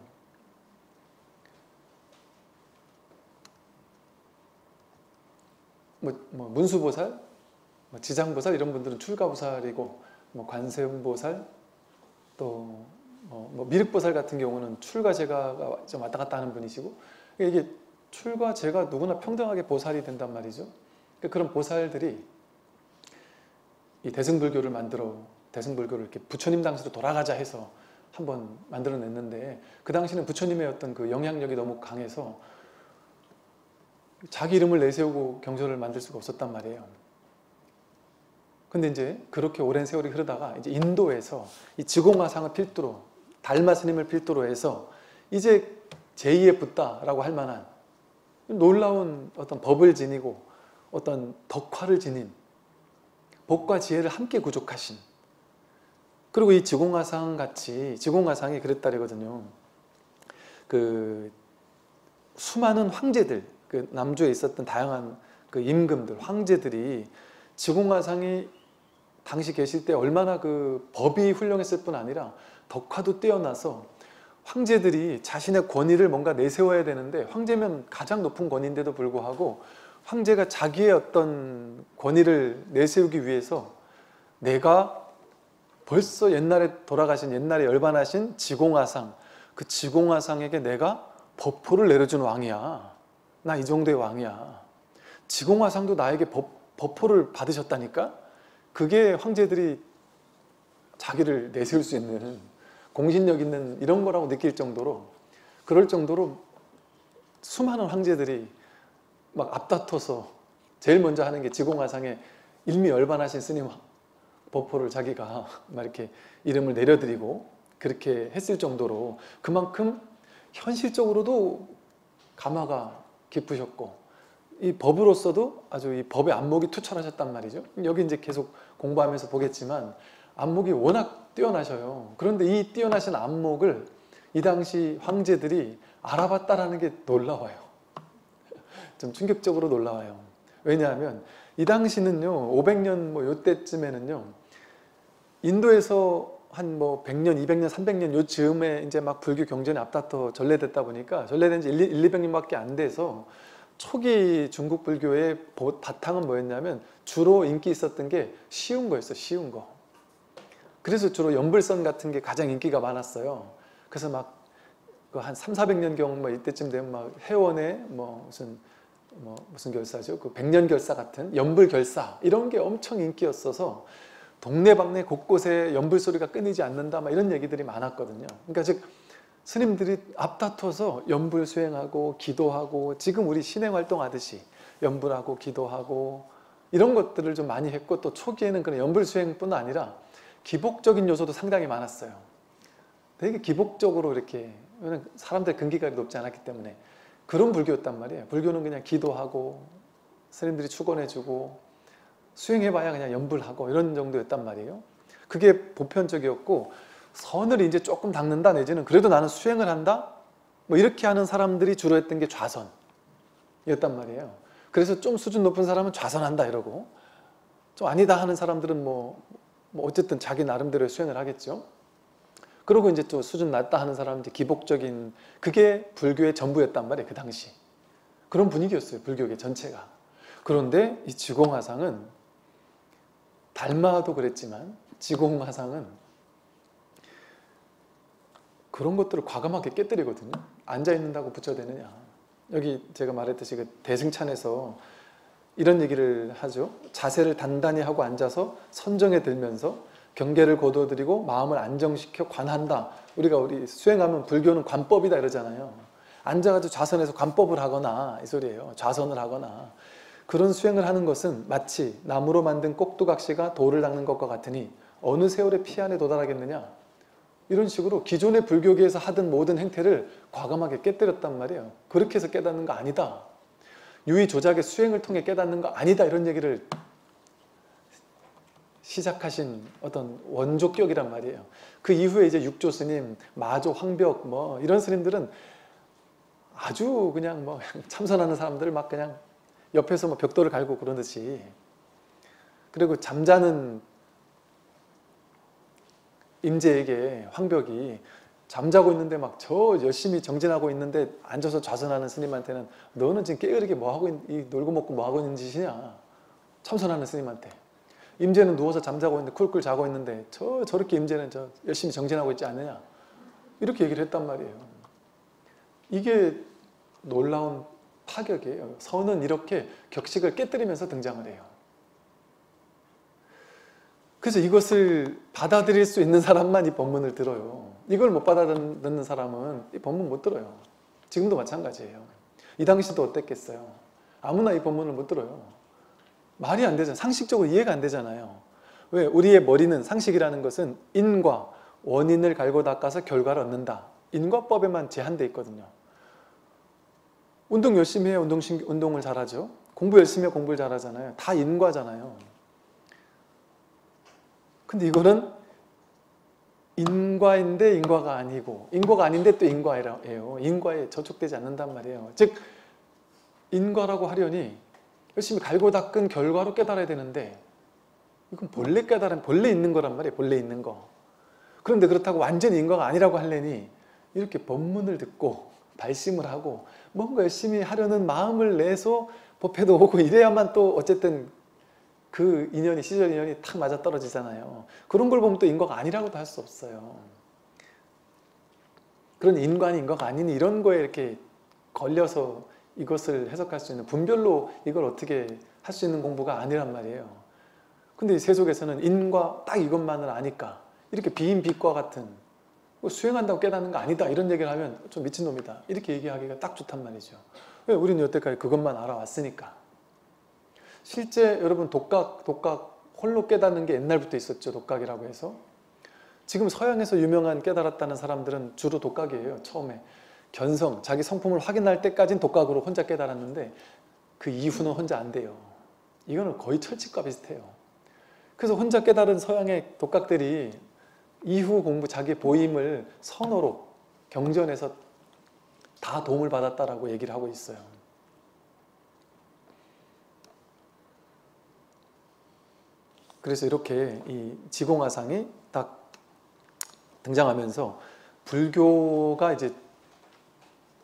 뭐, 뭐 문수보살, 뭐 지장보살 이런 분들은 출가보살이고 뭐 관세음보살 또 뭐, 뭐 미륵보살 같은 경우는 출가 제가가 좀 왔다 갔다 하는 분이시고 이게 출과 제가 누구나 평등하게 보살이 된단 말이죠. 그러니까 그런 보살들이 이 대승불교를 만들어 대승불교를 이렇게 부처님 당시로 돌아가자 해서 한번 만들어냈는데 그 당시는 부처님의 어떤 그 영향력이 너무 강해서 자기 이름을 내세우고 경전을 만들 수가 없었단 말이에요. 근데 이제 그렇게 오랜 세월이 흐르다가 이제 인도에서 이 지공화상을 필두로 달마 스님을 필두로 해서 이제 제2의 붓다라고 할 만한 놀라운 어떤 법을 지니고 어떤 덕화를 지닌 복과 지혜를 함께 구족하신 그리고 이 지공화상 같이 지공화상이 그랬다리거든요. 그 수많은 황제들 그 남조에 있었던 다양한 그 임금들 황제들이 지공화상이 당시 계실 때 얼마나 그 법이 훌륭했을 뿐 아니라 덕화도 뛰어나서 황제들이 자신의 권위를 뭔가 내세워야 되는데 황제면 가장 높은 권위인데도 불구하고 황제가 자기의 어떤 권위를 내세우기 위해서 내가 벌써 옛날에 돌아가신 옛날에 열반하신 지공화상 그 지공화상에게 내가 법포를 내려준 왕이야. 나 이 정도의 왕이야. 지공화상도 나에게 법, 법포를 받으셨다니까? 그게 황제들이 자기를 내세울 수 있는 공신력 있는 이런 거라고 느낄 정도로 그럴 정도로 수많은 황제들이 막 앞다퉈서 제일 먼저 하는 게 지공화상에 일미 열반하신 스님 법포를 자기가 막 이렇게 이름을 내려드리고 그렇게 했을 정도로 그만큼 현실적으로도 가마가 깊으셨고 이 법으로서도 아주 이 법의 안목이 투철하셨단 말이죠. 여기 이제 계속 공부하면서 보겠지만 안목이 워낙 뛰어나셔요. 그런데 이 뛰어나신 안목을 이 당시 황제들이 알아봤다라는 게 놀라워요. 좀 충격적으로 놀라워요. 왜냐하면 이 당시는요, 500년 뭐 요때쯤에는요, 인도에서 한 뭐 100년, 200년, 300년 요 즈음에 이제 막 불교 경전이 앞다퉈 전래됐다 보니까 전래된 지 1, 200년밖에 안 돼서 초기 중국 불교의 바탕은 뭐였냐면 주로 인기 있었던 게 쉬운 거였어, 쉬운 거. 그래서 주로 연불선 같은 게 가장 인기가 많았어요. 그래서 막 한 3, 400년경 뭐 이때쯤 되면 막 해원에 뭐 무슨 뭐 무슨 결사죠? 그 백년 결사 같은 연불 결사 이런 게 엄청 인기였어서 동네방네 곳곳에 연불 소리가 끊이지 않는다 막 이런 얘기들이 많았거든요. 그러니까 즉 스님들이 앞다퉈서 연불 수행하고 기도하고 지금 우리 신행 활동하듯이 연불하고 기도하고 이런 것들을 좀 많이 했고 또 초기에는 그런 연불 수행뿐 아니라 기복적인 요소도 상당히 많았어요. 되게 기복적으로 이렇게 사람들 근기가 높지 않았기 때문에 그런 불교였단 말이에요. 불교는 그냥 기도하고 스님들이 축원해주고 수행해봐야 그냥 연불하고 이런 정도였단 말이에요. 그게 보편적이었고 선을 이제 조금 닦는다 내지는 그래도 나는 수행을 한다 뭐 이렇게 하는 사람들이 주로 했던 게 좌선이었단 말이에요. 그래서 좀 수준 높은 사람은 좌선한다 이러고 좀 아니다 하는 사람들은 뭐, 뭐 어쨌든 자기 나름대로의 수행을 하겠죠. 그리고 이제 또 수준 낮다 하는 사람은 기복적인 그게 불교의 전부였단 말이에요. 그 당시. 그런 분위기였어요. 불교계 전체가. 그런데 이 지공화상은 달마도 그랬지만 지공화상은 그런 것들을 과감하게 깨뜨리거든요. 앉아 있는다고 부처되느냐. 여기 제가 말했듯이 그 대승찬에서 이런 얘기를 하죠. 자세를 단단히 하고 앉아서 선정에 들면서 경계를 거두어들이고 마음을 안정시켜 관한다. 우리가 우리 수행하면 불교는 관법이다 이러잖아요. 앉아가지고 좌선에서 관법을 하거나 이 소리예요. 좌선을 하거나 그런 수행을 하는 것은 마치 나무로 만든 꼭두각시가 돌을 닦는 것과 같으니 어느 세월에 피안에 도달하겠느냐 이런 식으로 기존의 불교계에서 하던 모든 행태를 과감하게 깨뜨렸단 말이에요. 그렇게 해서 깨닫는 거 아니다. 유의 조작의 수행을 통해 깨닫는 거 아니다. 이런 얘기를 시작하신 어떤 원조격이란 말이에요. 그 이후에 이제 육조 스님, 마조, 황벽 뭐 이런 스님들은 아주 그냥 뭐 참선하는 사람들 막 그냥 옆에서 뭐 벽돌을 갈고 그러듯이 그리고 잠자는 임재에게 황벽이 잠자고 있는데 막 저 열심히 정진하고 있는데 앉아서 좌선하는 스님한테는 너는 지금 깨어르게 뭐 하고 있, 이 놀고 먹고 뭐 하고 있는 짓이냐 참선하는 스님한테 임재는 누워서 잠자고 있는데 쿨쿨 자고 있는데 저 저렇게 임재는 저 열심히 정진하고 있지 않느냐 이렇게 얘기를 했단 말이에요. 이게 놀라운 파격이에요. 선은 이렇게 격식을 깨뜨리면서 등장을 해요. 그래서 이것을 받아들일 수 있는 사람만 이 법문을 들어요. 이걸 못 받아듣는 사람은 이 법문 못 들어요. 지금도 마찬가지예요. 이 당시도 어땠겠어요? 아무나 이 법문을 못 들어요. 말이 안 되잖아요. 상식적으로 이해가 안 되잖아요. 왜? 우리의 머리는 상식이라는 것은 인과 원인을 갈고 닦아서 결과를 얻는다. 인과법에만 제한돼 있거든요. 운동 열심히 해야 운동, 운동을 잘하죠. 공부 열심히 해야 공부를 잘하잖아요. 다 인과잖아요. 근데 이거는 인과인데 인과가 아니고 인과가 아닌데 또 인과예요. 인과에 저촉되지 않는단 말이에요. 즉 인과라고 하려니 열심히 갈고 닦은 결과로 깨달아야 되는데 이건 본래 깨달은 본래 있는 거란 말이에요. 본래 있는 거. 그런데 그렇다고 완전히 인과가 아니라고 하려니 이렇게 법문을 듣고 발심을 하고 뭔가 열심히 하려는 마음을 내서 법회도 오고 이래야만 또 어쨌든 그 인연이 시절 인연이 탁 맞아 떨어지잖아요. 그런 걸 보면 또 인과가 아니라고도 할 수 없어요. 그런 인간이 인과가 아닌 이런 거에 이렇게 걸려서 이것을 해석할 수 있는 분별로 이걸 어떻게 할 수 있는 공부가 아니란 말이에요. 근데 세속에서는 인과 딱 이것만을 아니까 이렇게 비인비과 같은 뭐 수행한다고 깨닫는 거 아니다 이런 얘기를 하면 좀 미친놈이다 이렇게 얘기하기가 딱 좋단 말이죠. 왜 우리는 여태까지 그것만 알아왔으니까. 실제 여러분 독각, 독각 홀로 깨닫는 게 옛날부터 있었죠. 독각이라고 해서. 지금 서양에서 유명한 깨달았다는 사람들은 주로 독각이에요. 처음에. 견성, 자기 성품을 확인할 때까지는 독각으로 혼자 깨달았는데 그 이후는 혼자 안 돼요. 이거는 거의 철칙과 비슷해요. 그래서 혼자 깨달은 서양의 독각들이 이후 공부, 자기 보임을 선어로 경전에서 다 도움을 받았다라고 얘기를 하고 있어요. 그래서 이렇게 이 지공화상이 딱 등장하면서 불교가 이제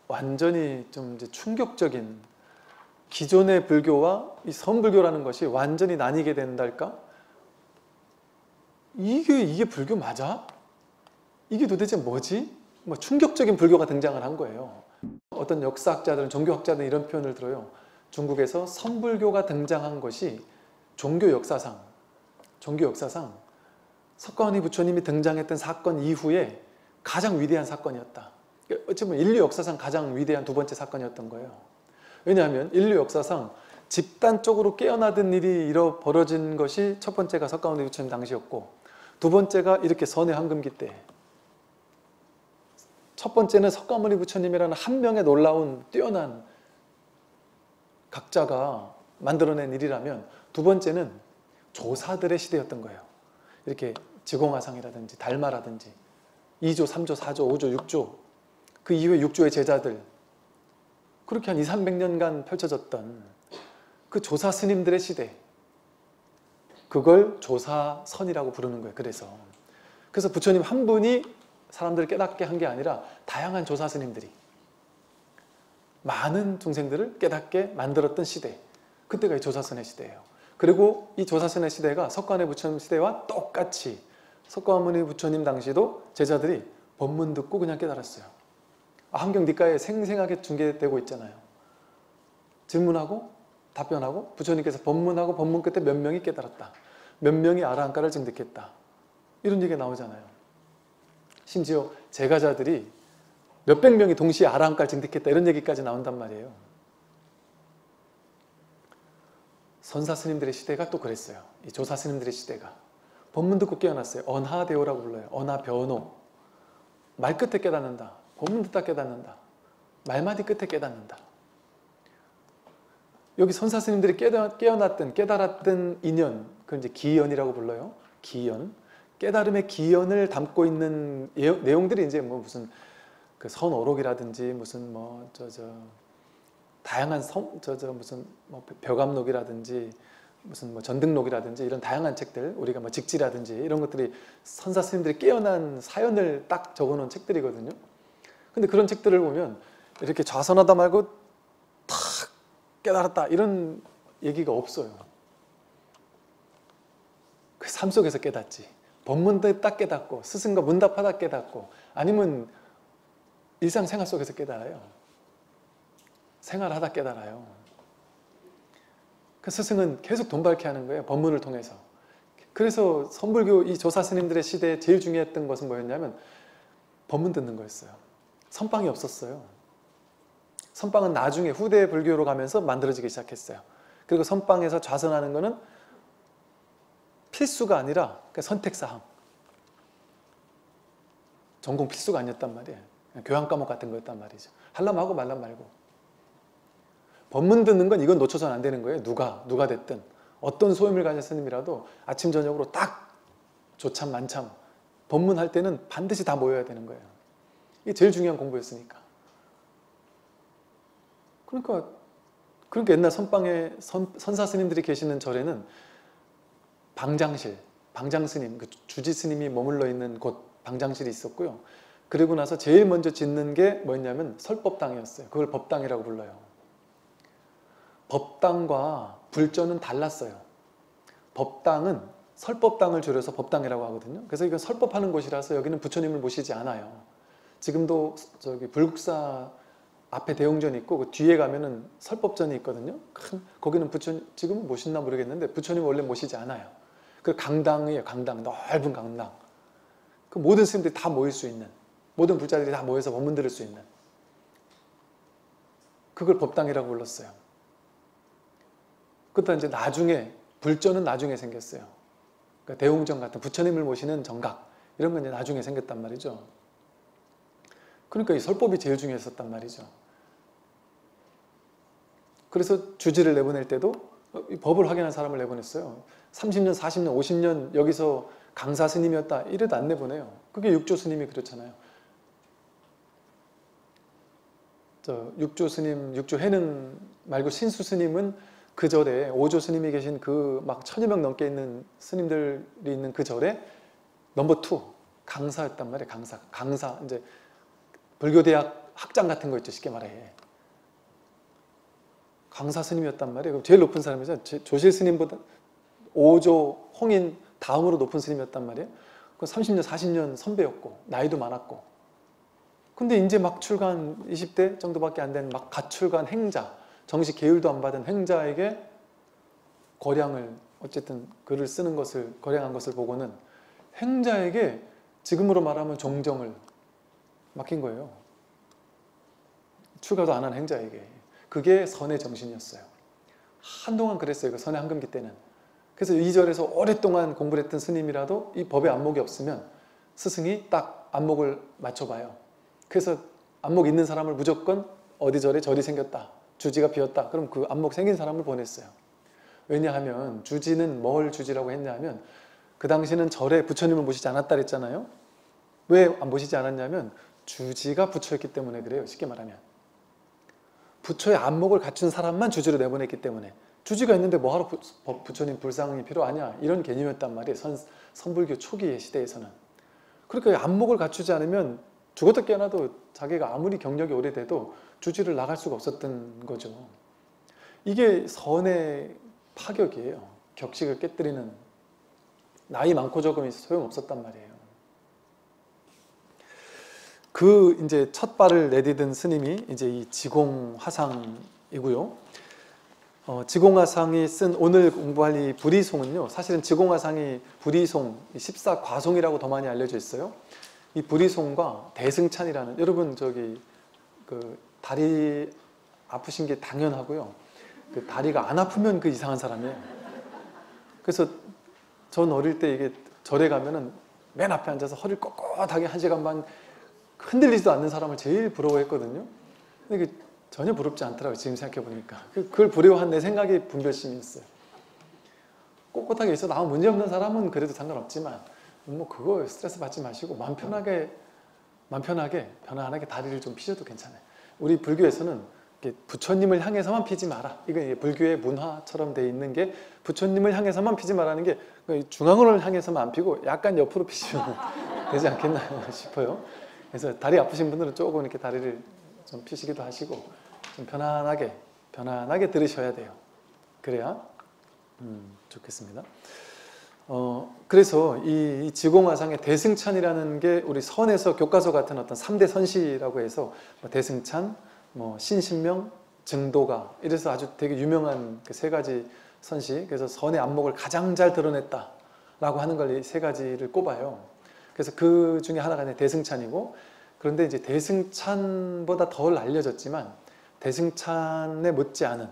완전히 좀 이제 충격적인 기존의 불교와 이 선불교라는 것이 완전히 나뉘게 된달까? 이게 이게 불교 맞아? 이게 도대체 뭐지? 뭐 충격적인 불교가 등장을 한 거예요. 어떤 역사학자들은 종교학자들은 이런 표현을 들어요. 중국에서 선불교가 등장한 것이 종교 역사상 종교 역사상 석가모니 부처님이 등장했던 사건 이후에 가장 위대한 사건이었다. 어찌 보면 인류 역사상 가장 위대한 두 번째 사건이었던 거예요. 왜냐하면 인류 역사상 집단적으로 깨어나던 일이 일어 벌어진 것이 첫 번째가 석가모니 부처님 당시였고 두 번째가 이렇게 선의 황금기 때. 첫 번째는 석가모니 부처님이라는 한 명의 놀라운 뛰어난 각자가 만들어낸 일이라면 두 번째는 조사들의 시대였던 거예요. 이렇게 지공화상이라든지 달마라든지 2조, 3조, 4조, 5조, 6조 그 이후에 6조의 제자들 그렇게 한 2, 300년간 펼쳐졌던 그 조사 스님들의 시대 그걸 조사선이라고 부르는 거예요. 그래서 그래서 부처님 한 분이 사람들을 깨닫게 한 게 아니라 다양한 조사 스님들이 많은 중생들을 깨닫게 만들었던 시대 그때가 이 조사선의 시대예요. 그리고 이 조사선의 시대가 석가모니 부처님 시대와 똑같이 석가모니 부처님 당시도 제자들이 법문 듣고 그냥 깨달았어요. 아, 한경 니까에 생생하게 중계되고 있잖아요. 질문하고 답변하고 부처님께서 법문하고 법문 끝에 몇 명이 깨달았다. 몇 명이 아라한가를 증득했다. 이런 얘기가 나오잖아요. 심지어 제가자들이 몇백 명이 동시에 아라한가를 증득했다. 이런 얘기까지 나온단 말이에요. 선사 스님들의 시대가 또 그랬어요. 이 조사 스님들의 시대가. 법문 듣고 깨어났어요. 언하대오라고 불러요. 언하 변호. 말 끝에 깨닫는다. 법문 듣다 깨닫는다. 말마디 끝에 깨닫는다. 여기 선사 스님들이 깨어났던 깨달았던 인연, 그 이제 기연이라고 불러요. 기연. 깨달음의 기연을 담고 있는 내용들이 이제 뭐 무슨 그 선어록이라든지 무슨 뭐 저 저 다양한 성, 저, 저 무슨 뭐 벽암록이라든지 무슨 뭐 전등록이라든지 이런 다양한 책들 우리가 뭐 직지라든지 이런 것들이 선사 스님들이 깨어난 사연을 딱 적어놓은 책들이거든요. 근데 그런 책들을 보면 이렇게 좌선하다 말고 탁 깨달았다 이런 얘기가 없어요. 그 삶 속에서 깨닫지. 법문도 딱 깨닫고 스승과 문답하다 깨닫고 아니면 일상생활 속에서 깨달아요. 생활하다 깨달아요. 그 스승은 계속 돈 밝게 하는 거예요. 법문을 통해서. 그래서 선불교 이 조사 스님들의 시대에 제일 중요했던 것은 뭐였냐면 법문 듣는 거였어요. 선방이 없었어요. 선방은 나중에 후대 불교로 가면서 만들어지기 시작했어요. 그리고 선방에서 좌선하는 것은 필수가 아니라 선택사항. 전공 필수가 아니었단 말이에요. 교양 과목 같은 거였단 말이죠. 할람 하고 말람 말고. 법문 듣는 건 이건 놓쳐서는 안 되는 거예요. 누가 누가 됐든 어떤 소임을 가진 스님이라도 아침 저녁으로 딱 조참 만참 법문할 때는 반드시 다 모여야 되는 거예요. 이게 제일 중요한 공부였으니까. 그러니까 그러니까 옛날 선방에 선, 선사 스님들이 계시는 절에는 방장실, 방장 스님, 그 주지 스님이 머물러 있는 곳 방장실이 있었고요. 그리고 나서 제일 먼저 짓는 게 뭐였냐면 설법당이었어요. 그걸 법당이라고 불러요. 법당과 불전은 달랐어요. 법당은 설법당을 줄여서 법당이라고 하거든요. 그래서 이건 설법하는 곳이라서 여기는 부처님을 모시지 않아요. 지금도 저기 불국사 앞에 대웅전이 있고 그 뒤에 가면은 설법전이 있거든요. 큰 거기는 부처 지금 모신나 모르겠는데 부처님 원래 모시지 않아요. 그 강당이에요. 강당 넓은 강당. 그 모든 스님들이 다 모일 수 있는 모든 불자들이 다 모여서 법문 들을 수 있는 그걸 법당이라고 불렀어요. 그것도 이제 나중에 불전은 나중에 생겼어요. 그러니까 대웅전 같은 부처님을 모시는 정각 이런 건 이제 나중에 생겼단 말이죠. 그러니까 이 설법이 제일 중요했었단 말이죠. 그래서 주지를 내보낼 때도 법을 확인한 사람을 내보냈어요. 30년, 40년, 50년 여기서 강사 스님이었다 이래도 안 내보내요. 그게 육조 스님이 그렇잖아요. 저 육조 스님, 육조 혜능 말고 신수 스님은 그 절에 오조 스님이 계신 그 막 천여 명 넘게 있는 스님들이 있는 그 절에 number two 강사였단 말이에요. 강사, 강사 이제 불교대학 학장 같은 거 있죠. 쉽게 말해. 강사 스님이었단 말이에요. 제일 높은 사람이죠. 조실 스님보다 오조 홍인 다음으로 높은 스님이었단 말이에요. 그 30년, 40년 선배였고 나이도 많았고. 근데 이제 막 출간 20대 정도밖에 안 된 막 갓 출간 행자 정식 계율도 안 받은 행자에게 거량을 어쨌든 글을 쓰는 것을 거량한 것을 보고는 행자에게 지금으로 말하면 종정을 맡긴 거예요. 출가도 안 한 행자에게. 그게 선의 정신이었어요. 한동안 그랬어요. 그 선의 한금기 때는. 그래서 이 절에서 오랫동안 공부를 했던 스님이라도 이 법에 안목이 없으면 스승이 딱 안목을 맞춰봐요. 그래서 안목 있는 사람을 무조건 어디 절에 절이 생겼다. 주지가 비었다. 그럼 그 안목 생긴 사람을 보냈어요. 왜냐하면 주지는 뭘 주지라고 했냐면 그 당시는 절에 부처님을 모시지 않았다 그랬잖아요. 왜 안 모시지 않았냐면 주지가 부처였기 때문에 그래요. 쉽게 말하면. 부처의 안목을 갖춘 사람만 주지로 내보냈기 때문에 주지가 있는데 뭐하러 부, 부처님 불상이 필요하냐 이런 개념이었단 말이에요. 선, 선불교 초기의 시대에서는. 그러니까 안목을 갖추지 않으면 죽었다 깨어나도 자기가 아무리 경력이 오래돼도 주지를 나갈 수가 없었던 거죠. 이게 선의 파격이에요. 격식을 깨뜨리는 나이 많고 적음이 소용없었단 말이에요. 그 이제 첫 발을 내디딘 스님이 이제 이 지공화상이고요. 어, 지공화상이 쓴 오늘 공부할 이 불이송은요. 사실은 지공화상이 불이송, 14과송이라고 더 많이 알려져 있어요. 이 불이송과 대승찬이라는 여러분 저기 그 다리 아프신 게 당연하고요. 그 다리가 안 아프면 그 이상한 사람이에요. 그래서 전 어릴 때 이게 절에 가면은 맨 앞에 앉아서 허리를 꼿꼿하게 한 시간 반 흔들리지도 않는 사람을 제일 부러워했거든요. 근데 전혀 부럽지 않더라고요. 지금 생각해 보니까. 그, 그걸 부러워한 내 생각이 분별심이었어요. 꼿꼿하게 있어도 아무 문제 없는 사람은 그래도 상관없지만 뭐 그거 스트레스 받지 마시고 마음 편하게 마음 편하게 편안하게 다리를 좀 피셔도 괜찮아요. 우리 불교에서는 부처님을 향해서만 피지 마라. 이제 불교의 문화처럼 돼 있는 게 부처님을 향해서만 피지 마라는 게 중앙을 향해서만 안 피고 약간 옆으로 피시면 되지 않겠나 싶어요. 그래서 다리 아프신 분들은 조금 이렇게 다리를 좀 피시기도 하시고 좀 편안하게 편안하게 들으셔야 돼요. 그래야 음, 좋겠습니다. 어, 그래서 이, 이 지공화상의 대승찬이라는 게 우리 선에서 교과서 같은 어떤 3대 선시라고 해서 뭐 대승찬, 뭐 신신명, 증도가 이래서 아주 되게 유명한 그 세 가지 선시 그래서 선의 안목을 가장 잘 드러냈다 라고 하는 걸 이 세 가지를 꼽아요. 그래서 그 중에 하나가 대승찬이고 그런데 이제 대승찬보다 덜 알려졌지만 대승찬에 못지 않은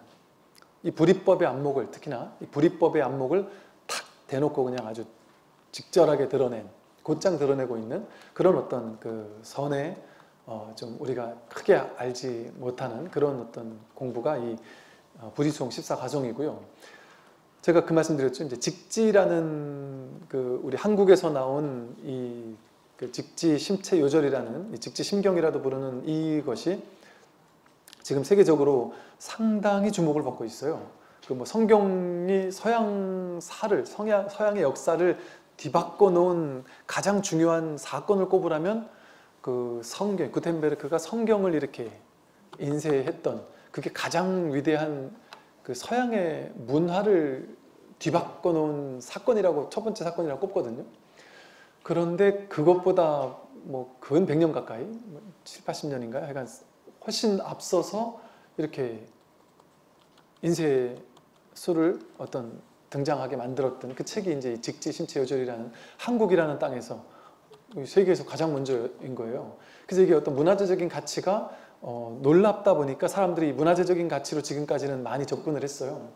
이 불이법의 안목을 특히나 이 불이법의 안목을 탁 대놓고 그냥 아주 직절하게 드러낸 곧장 드러내고 있는 그런 어떤 그 선의 어 좀 우리가 크게 알지 못하는 그런 어떤 공부가 이 어, 부지수홍 14가정이고요. 제가 그 말씀드렸죠. 이제 직지라는 그 우리 한국에서 나온 이 그 직지 심체 요절이라는 이 직지 심경이라도 부르는 이것이 지금 세계적으로 상당히 주목을 받고 있어요. 그 뭐 성경이 서양사를 서양, 서양의 역사를 뒤바꿔 놓은 가장 중요한 사건을 꼽으라면 그 성경 구텐베르크가 성경을 이렇게 인쇄했던 그게 가장 위대한 그 서양의 문화를 뒤바꿔 놓은 사건이라고 첫 번째 사건이라고 꼽거든요. 그런데 그것보다 뭐 근 100년 가까이 7, 80년인가요? 하여간 훨씬 앞서서 이렇게 인쇄 술을 어떤 등장하게 만들었던 그 책이 이제 직지 신체 요절이라는 한국이라는 땅에서 세계에서 가장 먼저인 거예요. 그래서 이게 어떤 문화재적인 가치가 어, 놀랍다 보니까 사람들이 문화재적인 가치로 지금까지는 많이 접근을 했어요.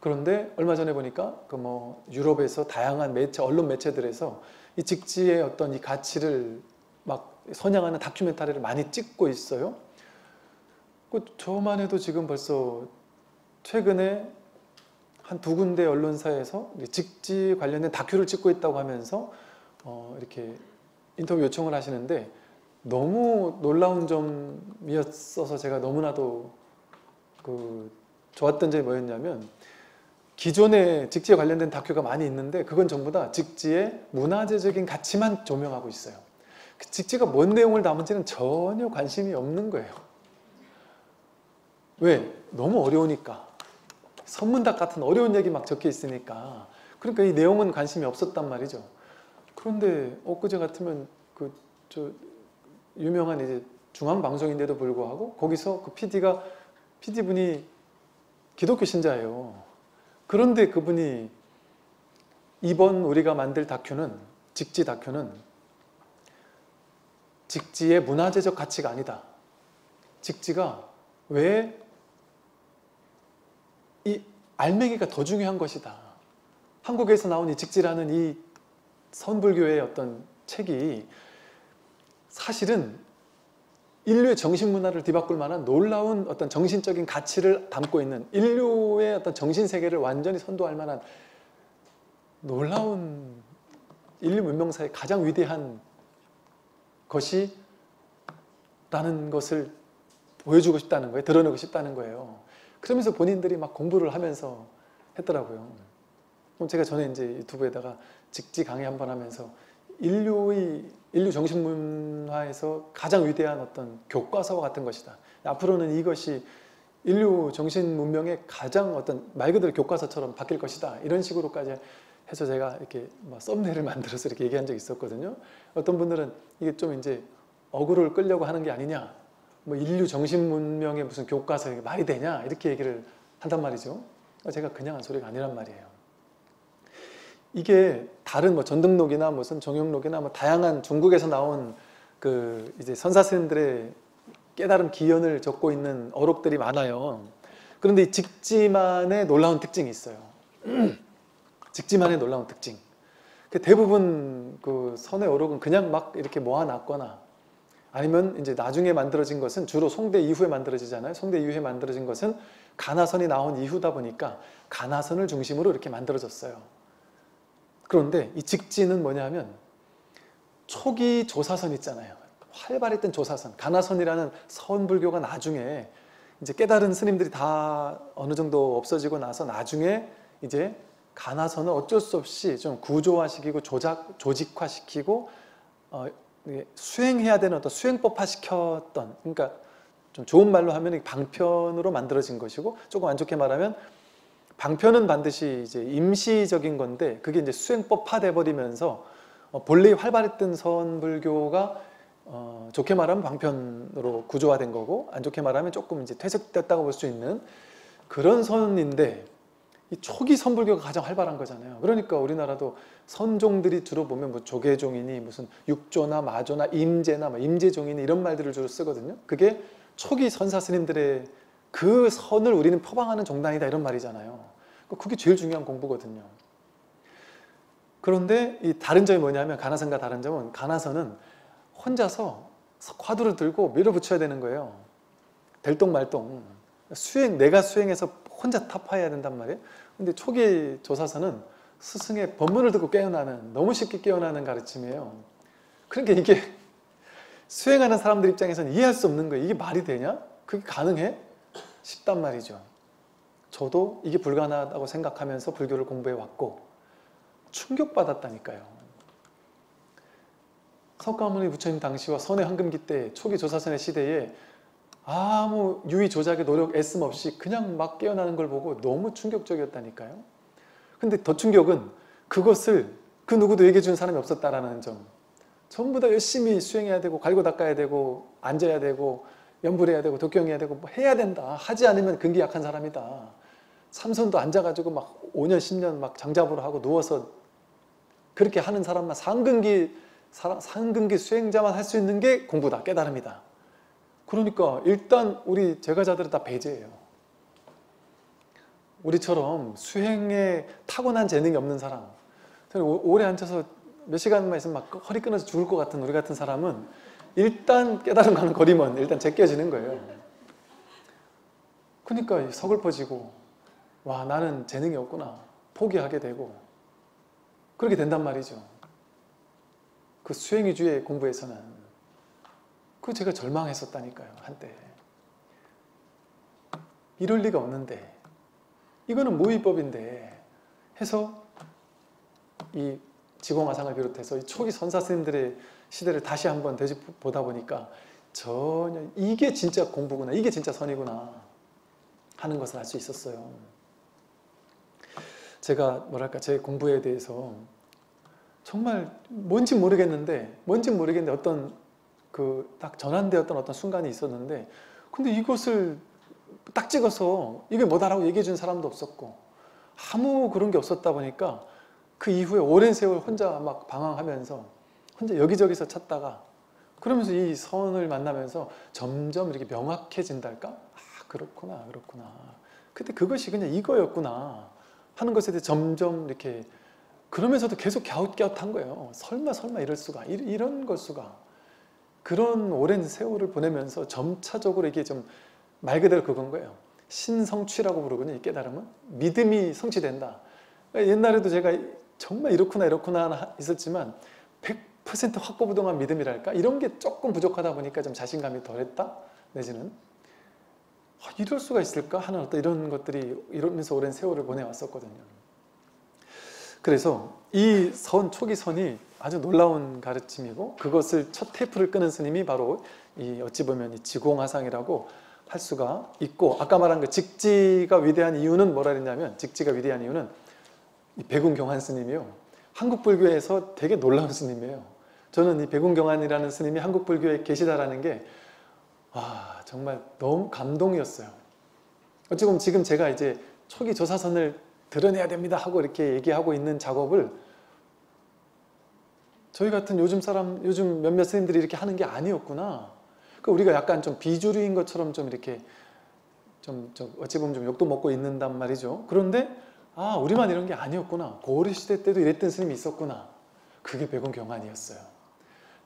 그런데 얼마 전에 보니까 그 뭐 유럽에서 다양한 매체, 언론 매체들에서 이 직지의 어떤 이 가치를 막 선양하는 다큐멘터리를 많이 찍고 있어요. 그 저만 해도 지금 벌써 최근에 한 두 군데 언론사에서 직지 관련된 다큐를 찍고 있다고 하면서 어 이렇게 인터뷰 요청을 하시는데 너무 놀라운 점이었어서 제가 너무나도 그 좋았던 점이 뭐였냐면 기존에 직지에 관련된 다큐가 많이 있는데 그건 전부 다 직지의 문화재적인 가치만 조명하고 있어요. 그 직지가 뭔 내용을 담은지는 전혀 관심이 없는 거예요. 왜? 너무 어려우니까. 선문답 같은 어려운 얘기 막 적혀 있으니까. 그러니까 이 내용은 관심이 없었단 말이죠. 그런데 엊그제 같으면 그 저 유명한 이제 중앙 방송인데도 불구하고 거기서 그 PD가 PD 분이 기독교 신자예요. 그런데 그분이 이번 우리가 만들 다큐는 직지 다큐는 직지의 문화재적 가치가 아니다. 직지가 왜 이 알맹이가 더 중요한 것이다. 한국에서 나온 이 직지라는 이 선불교의 어떤 책이 사실은 인류의 정신 문화를 뒤바꿀 만한 놀라운 어떤 정신적인 가치를 담고 있는 인류의 어떤 정신 세계를 완전히 선도할 만한 놀라운 인류 문명사의 가장 위대한 것이 라는 것을 보여주고 싶다는 거예요. 드러내고 싶다는 거예요. 그러면서 본인들이 막 공부를 하면서 했더라고요. 제가 전에 이제 유튜브에다가 직지 강의 한 번 하면서 인류의 인류 정신문화에서 가장 위대한 어떤 교과서와 같은 것이다. 앞으로는 이것이 인류 정신 문명의 가장 어떤 말 그대로 교과서처럼 바뀔 것이다. 이런 식으로까지 해서 제가 이렇게 막 썸네일을 만들어서 이렇게 얘기한 적이 있었거든요. 어떤 분들은 이게 좀 이제 어그로를 끌려고 하는 게 아니냐. 뭐 인류 정신 문명의 무슨 교과서 말이 되냐. 이렇게 얘기를 한단 말이죠. 제가 그냥 한 소리가 아니란 말이에요. 이게 다른 뭐 전등록이나 무슨 정용록이나 뭐 다양한 중국에서 나온 그 이제 선사스님들의 깨달음 기연을 적고 있는 어록들이 많아요. 그런데 이 직지만의 놀라운 특징이 있어요. 직지만의 놀라운 특징. 그 대부분 그 선의 어록은 그냥 막 이렇게 모아놨거나 아니면 이제 나중에 만들어진 것은 주로 송대 이후에 만들어지잖아요. 송대 이후에 만들어진 것은 가나선이 나온 이후다 보니까 가나선을 중심으로 이렇게 만들어졌어요. 그런데 이 직지는 뭐냐면 초기 조사선 있잖아요. 활발했던 조사선, 가나선이라는 선불교가 나중에 이제 깨달은 스님들이 다 어느 정도 없어지고 나서 나중에 이제 가나서는 어쩔 수 없이 좀 구조화시키고 조작, 조직화시키고 어, 수행해야 되는 어떤 수행법화 시켰던 그러니까 좀 좋은 말로 하면 방편으로 만들어진 것이고 조금 안 좋게 말하면 방편은 반드시 이제 임시적인 건데 그게 이제 수행법화 돼 버리면서 어, 본래 활발했던 선불교가 어, 좋게 말하면 방편으로 구조화된 거고 안 좋게 말하면 조금 이제 퇴색됐다고 볼 수 있는 그런 선인데 이 초기 선불교가 가장 활발한 거잖아요. 그러니까 우리나라도 선종들이 주로 보면 뭐 조계종이니 무슨 육조나 마조나 임제나 뭐 임제종이니 이런 말들을 주로 쓰거든요. 그게 초기 선사 스님들의 그 선을 우리는 표방하는 종단이다 이런 말이잖아요. 그게 제일 중요한 공부거든요. 그런데 이 다른 점이 뭐냐면 가나선과 다른 점은 가나선은 혼자서 화두를 들고 밀어붙여야 되는 거예요. 될똥말똥. 수행, 내가 수행해서 혼자 타파해야 된단 말이에요. 근데 초기 조사서는 스승의 법문을 듣고 깨어나는, 너무 쉽게 깨어나는 가르침이에요. 그러니까 이게 수행하는 사람들 입장에서는 이해할 수 없는 거예요. 이게 말이 되냐? 그게 가능해? 쉽단 말이죠. 저도 이게 불가능하다고 생각하면서 불교를 공부해 왔고 충격받았다니까요. 석가모니 부처님 당시와 선의 황금기 때 초기 조사선의 시대에 아무 유의 조작의 노력 애씀 없이 그냥 막 깨어나는 걸 보고 너무 충격적이었다니까요. 근데 더 충격은 그것을 그 누구도 얘기해 준 사람이 없었다라는 점. 전부 다 열심히 수행해야 되고 갈고 닦아야 되고 앉아야 되고 연불해야 되고 독경해야 되고 뭐 해야 된다. 하지 않으면 근기 약한 사람이다. 삼손도 앉아가지고 막 5년 10년 막 장잡으로 하고 누워서 그렇게 하는 사람만 상근기 상근기 수행자만 할 수 있는 게 공부다, 깨달음이다. 그러니까 일단 우리 제가자들은 다 배제예요. 우리처럼 수행에 타고난 재능이 없는 사람, 오래 앉아서 몇 시간만 있으면 막 허리 끊어서 죽을 것 같은 우리 같은 사람은 일단 깨달음과는 거리면 일단 제껴지는 거예요. 그러니까 서글퍼지고 와 나는 재능이 없구나 포기하게 되고 그렇게 된단 말이죠. 그 수행 위주의 공부에서는 그 제가 절망했었다니까요 한때. 이럴 리가 없는데. 이거는 무위법인데 해서 이 지공화상을 비롯해서 이 초기 선사 스님들의 시대를 다시 한번 되짚보다 보니까 전혀 이게 진짜 공부구나 이게 진짜 선이구나 하는 것을 알 수 있었어요. 제가 뭐랄까 제 공부에 대해서 정말 뭔지 모르겠는데 뭔지 모르겠는데 어떤 그 딱 전환되었던 어떤 순간이 있었는데 근데 이것을 딱 찍어서 이게 뭐다라고 얘기해 준 사람도 없었고 아무 그런 게 없었다 보니까 그 이후에 오랜 세월 혼자 막 방황하면서 혼자 여기저기서 찾다가 그러면서 이 선을 만나면서 점점 이렇게 명확해진달까? 아 그렇구나 그렇구나 근데 그것이 그냥 이거였구나 하는 것에 대해 점점 이렇게 그러면서도 계속 갸웃갸웃한 거예요. 설마 설마 이럴 수가 이런 걸 수가 그런 오랜 세월을 보내면서 점차적으로 이게 좀 말 그대로 그건 거예요. 신성취라고 부르거든요. 이 깨달음은 믿음이 성취된다. 옛날에도 제가 정말 이렇구나 이렇구나 있었지만 100% 확고부동한 믿음이랄까 이런 게 조금 부족하다 보니까 좀 자신감이 덜했다 내지는 아, 이럴 수가 있을까 하는 어떤 이런 것들이 이러면서 오랜 세월을 보내왔었거든요. 그래서 이 선, 초기 선이 아주 놀라운 가르침이고 그것을 첫 테이프를 끄는 스님이 바로 이 어찌 보면 이 지공화상이라고 할 수가 있고 아까 말한 그 직지가 위대한 이유는 뭐라 그랬냐면 직지가 위대한 이유는 이 백운경한 스님이요. 한국 불교에서 되게 놀라운 스님이에요. 저는 이 백운경한이라는 스님이 한국 불교에 계시다라는 게 와, 정말 너무 감동이었어요. 어찌 보면 지금 제가 이제 초기 조사선을 드러내야 됩니다 하고 이렇게 얘기하고 있는 작업을 저희 같은 요즘 사람, 요즘 몇몇 스님들이 이렇게 하는 게 아니었구나. 그 우리가 약간 좀 비주류인 것처럼 좀 이렇게 좀, 좀 어찌 보면 좀 욕도 먹고 있는단 말이죠. 그런데 아 우리만 이런 게 아니었구나. 고려 시대 때도 이랬던 스님이 있었구나. 그게 백운 경환이었어요.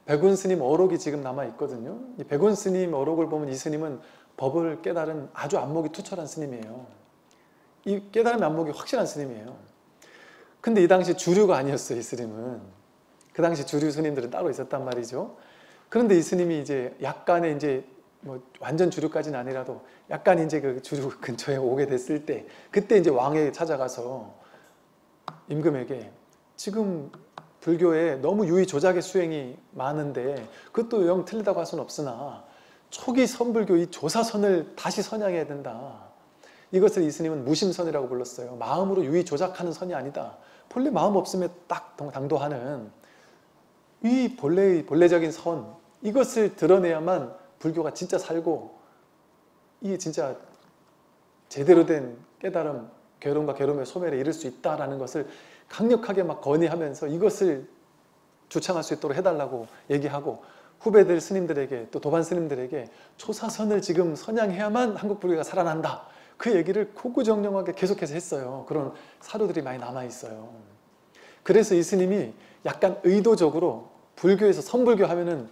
백운 스님 어록이 지금 남아 있거든요. 이 백운 스님 어록을 보면 이 스님은 법을 깨달은 아주 안목이 투철한 스님이에요. 이 깨달음의 안목이 확실한 스님이에요. 근데 이 당시 주류가 아니었어요, 이 스님은. 그 당시 주류 스님들은 따로 있었단 말이죠. 그런데 이 스님이 이제 약간의 이제 뭐 완전 주류까지는 아니라도 약간 이제 그 주류 근처에 오게 됐을 때 그때 이제 왕에게 찾아가서 임금에게 지금 불교에 너무 유의 조작의 수행이 많은데 그것도 영 틀리다고 할 수는 없으나 초기 선불교 이 조사선을 다시 선양해야 된다. 이것을 이스님은 무심선이라고 불렀어요. 마음으로 유의 조작하는 선이 아니다. 본래 마음 없으면 딱 당도하는 이 본래의 본래적인 선 이것을 드러내야만 불교가 진짜 살고 이게 진짜 제대로 된 깨달음, 괴로움과 괴로움의 소멸에 이를 수 있다라는 것을 강력하게 막 건의하면서 이것을 주창할 수 있도록 해달라고 얘기하고 후배들 스님들에게 또 도반 스님들에게 초사선을 지금 선양해야만 한국 불교가 살아난다. 그 얘기를 고구정령하게 계속해서 했어요. 그런 사료들이 많이 남아 있어요. 그래서 이 스님이 약간 의도적으로 불교에서 선불교 하면은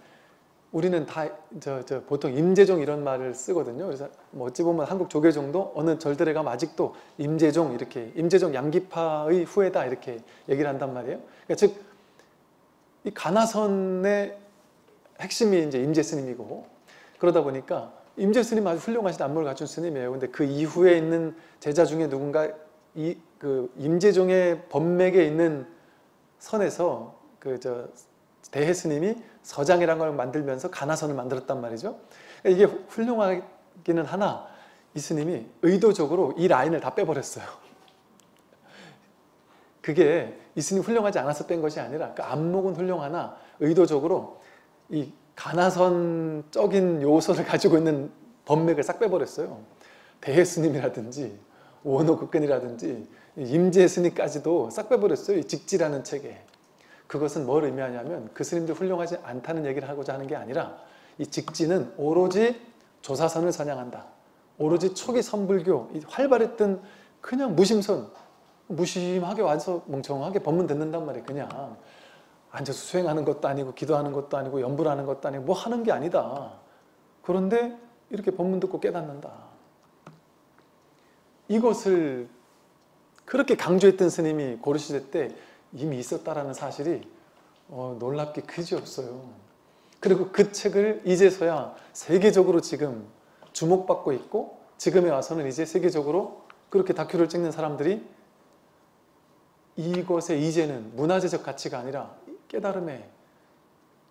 우리는 다 저 저 보통 임재종 이런 말을 쓰거든요. 그래서 뭐 어찌 보면 한국 조계종도 어느 절들에 가면 아직도 임재종 이렇게 임재종 양기파의 후예다 이렇게 얘기를 한단 말이에요. 그러니까 즉 이 가나선의 핵심이 이제 임재 스님이고 그러다 보니까 임재 스님 아주 훌륭하신 안목을 갖춘 스님이에요. 근데 그 이후에 있는 제자 중에 누군가 이 그 임재종의 법맥에 있는 선에서 그 저 대해 스님이 서장이라는 걸 만들면서 가나선을 만들었단 말이죠. 이게 훌륭하기는 하나 이 스님이 의도적으로 이 라인을 다 빼버렸어요. 그게 이 스님 훌륭하지 않아서 뺀 것이 아니라 그 안목은 훌륭하나 의도적으로 이 가나선적인 요소를 가지고 있는 법맥을 싹 빼버렸어요. 대해 스님이라든지 원호 극근이라든지 임재 스님까지도 싹 빼버렸어요. 이 직지라는 책에. 그것은 뭘 의미하냐면 그 스님들 훌륭하지 않다는 얘기를 하고자 하는 게 아니라 이 직지는 오로지 조사선을 선양한다. 오로지 초기 선불교, 활발했던 그냥 무심선, 무심하게 와서 멍청하게 법문 듣는단 말이에요. 그냥 앉아서 수행하는 것도 아니고 기도하는 것도 아니고 연불 하는 것도 아니고 뭐 하는 게 아니다. 그런데 이렇게 법문 듣고 깨닫는다. 이것을 그렇게 강조했던 스님이 고르시대 때 이미 있었다라는 사실이 어, 놀랍게 그지없어요. 그리고 그 책을 이제서야 세계적으로 지금 주목받고 있고 지금에 와서는 이제 세계적으로 그렇게 다큐를 찍는 사람들이 이것의 이제는 문화재적 가치가 아니라 깨달음에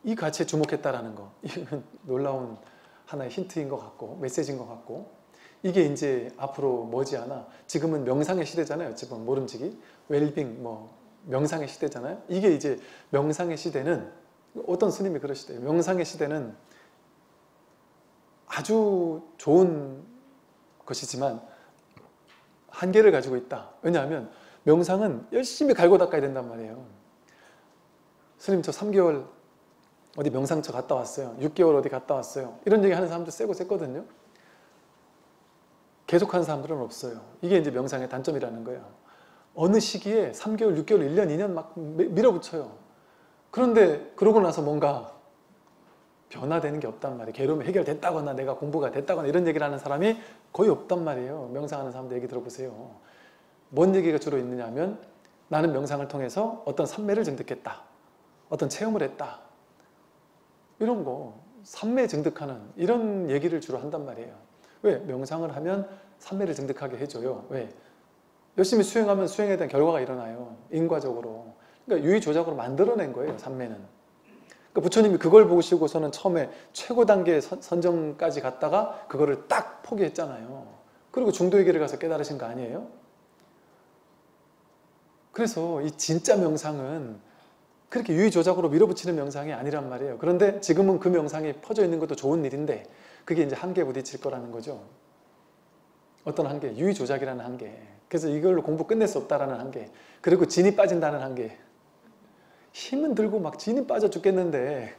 이 가치에 주목했다라는 거 이건 놀라운 하나의 힌트인 것 같고 메시지인 것 같고 이게 이제 앞으로 머지않아 지금은 명상의 시대잖아요. 지금 모름지기 웰빙 뭐 명상의 시대잖아요. 이게 이제 명상의 시대는 어떤 스님이 그러시대요. 명상의 시대는 아주 좋은 것이지만 한계를 가지고 있다. 왜냐하면 명상은 열심히 갈고 닦아야 된단 말이에요. 스님 저 3개월 어디 명상처 갔다 왔어요. 6개월 어디 갔다 왔어요. 이런 얘기 하는 사람들 세고 셌거든요. 계속 하는 사람들은 없어요. 이게 이제 명상의 단점이라는 거예요. 어느 시기에 3개월, 6개월, 1년, 2년 막 밀어붙여요. 그런데 그러고 나서 뭔가 변화되는 게 없단 말이에요. 괴로움이 해결됐다거나 내가 공부가 됐다거나 이런 얘기를 하는 사람이 거의 없단 말이에요. 명상하는 사람들 얘기 들어보세요. 뭔 얘기가 주로 있느냐 하면 나는 명상을 통해서 어떤 삼매를 증득했다. 어떤 체험을 했다. 이런 거 삼매 증득하는 이런 얘기를 주로 한단 말이에요. 왜? 명상을 하면 삼매를 증득하게 해줘요. 왜? 열심히 수행하면 수행에 대한 결과가 일어나요. 인과적으로. 그러니까 유의조작으로 만들어낸 거예요. 삼매는. 그러니까 부처님이 그걸 보시고서는 처음에 최고 단계 선정까지 갔다가 그거를 딱 포기했잖아요. 그리고 중도의 길을 가서 깨달으신 거 아니에요? 그래서 이 진짜 명상은 그렇게 유의조작으로 밀어붙이는 명상이 아니란 말이에요. 그런데 지금은 그 명상이 퍼져 있는 것도 좋은 일인데 그게 이제 한계에 부딪힐 거라는 거죠. 어떤 한계? 유의조작이라는 한계. 그래서 이걸로 공부 끝낼 수 없다라는 한계. 그리고 진이 빠진다는 한계. 힘은 들고 막 진이 빠져 죽겠는데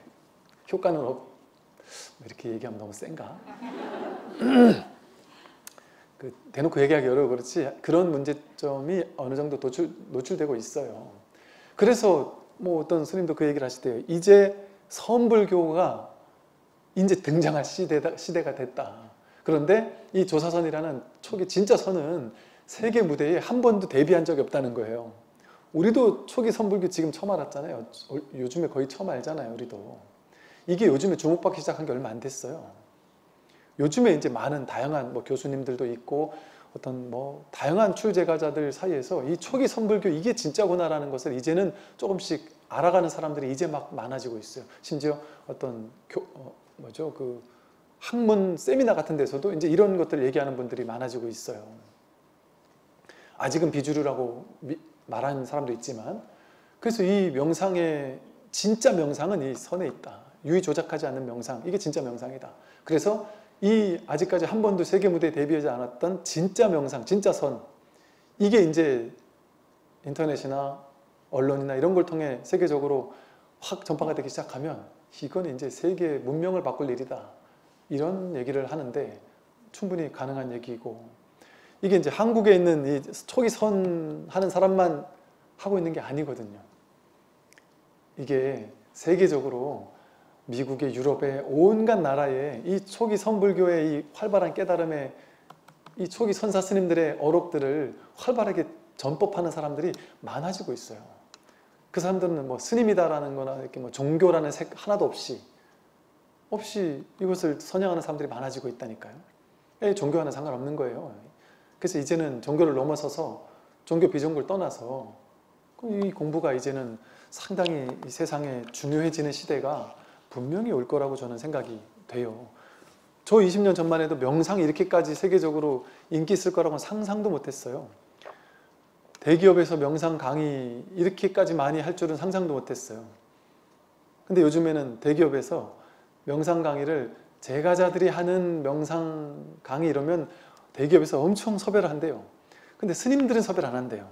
효과는 없. 이렇게 얘기하면 너무 센가? 그 대놓고 얘기하기 어려워 그렇지 그런 문제점이 어느 정도 노출, 노출되고 있어요. 그래서 뭐 어떤 스님도 그 얘기를 하시대요. 이제 선불교가 이제 등장할 시대다, 시대가 됐다. 그런데 이 조사선이라는 초기 진짜 선은 세계 무대에 한 번도 데뷔한 적이 없다는 거예요. 우리도 초기 선불교 지금 처음 알았잖아요. 요즘에 거의 처음 알잖아요. 우리도. 이게 요즘에 주목받기 시작한 게 얼마 안 됐어요. 요즘에 이제 많은 다양한 뭐 교수님들도 있고 어떤 뭐 다양한 출제가자들 사이에서 이 초기 선불교 이게 진짜구나라는 것을 이제는 조금씩 알아가는 사람들이 이제 막 많아지고 있어요. 심지어 어떤 교, 어, 뭐죠 그 학문 세미나 같은 데서도 이제 이런 것들 얘기하는 분들이 많아지고 있어요. 아직은 비주류라고 미, 말하는 사람도 있지만 그래서 이 명상의 진짜 명상은 이 선에 있다. 유의 조작하지 않는 명상 이게 진짜 명상이다. 그래서 이 아직까지 한 번도 세계 무대에 데뷔하지 않았던 진짜 명상, 진짜 선 이게 이제 인터넷이나 언론이나 이런 걸 통해 세계적으로 확 전파가 되기 시작하면 이건 이제 세계 문명을 바꿀 일이다. 이런 얘기를 하는데 충분히 가능한 얘기고 이게 이제 한국에 있는 이 초기 선 하는 사람만 하고 있는 게 아니거든요. 이게 세계적으로 미국의 유럽의 온갖 나라에 이 초기 선불교의 이 활발한 깨달음의 이 초기 선사 스님들의 어록들을 활발하게 전법하는 사람들이 많아지고 있어요. 그 사람들은 뭐 스님이다라는 거나 이렇게 뭐 종교라는 색 하나도 없이 없이 이것을 선양하는 사람들이 많아지고 있다니까요. 예, 종교와는 상관없는 거예요. 그래서 이제는 종교를 넘어서서 종교 비종교를 떠나서 이 공부가 이제는 상당히 이 세상에 중요해지는 시대가 분명히 올 거라고 저는 생각이 돼요. 저 20년 전만 해도 명상이 이렇게까지 세계적으로 인기 있을 거라고는 상상도 못했어요. 대기업에서 명상 강의 이렇게까지 많이 할 줄은 상상도 못했어요. 근데 요즘에는 대기업에서 명상 강의를 제가자들이 하는 명상 강의 이러면 대기업에서 엄청 섭외를 한대요. 근데 스님들은 섭외를 안 한대요.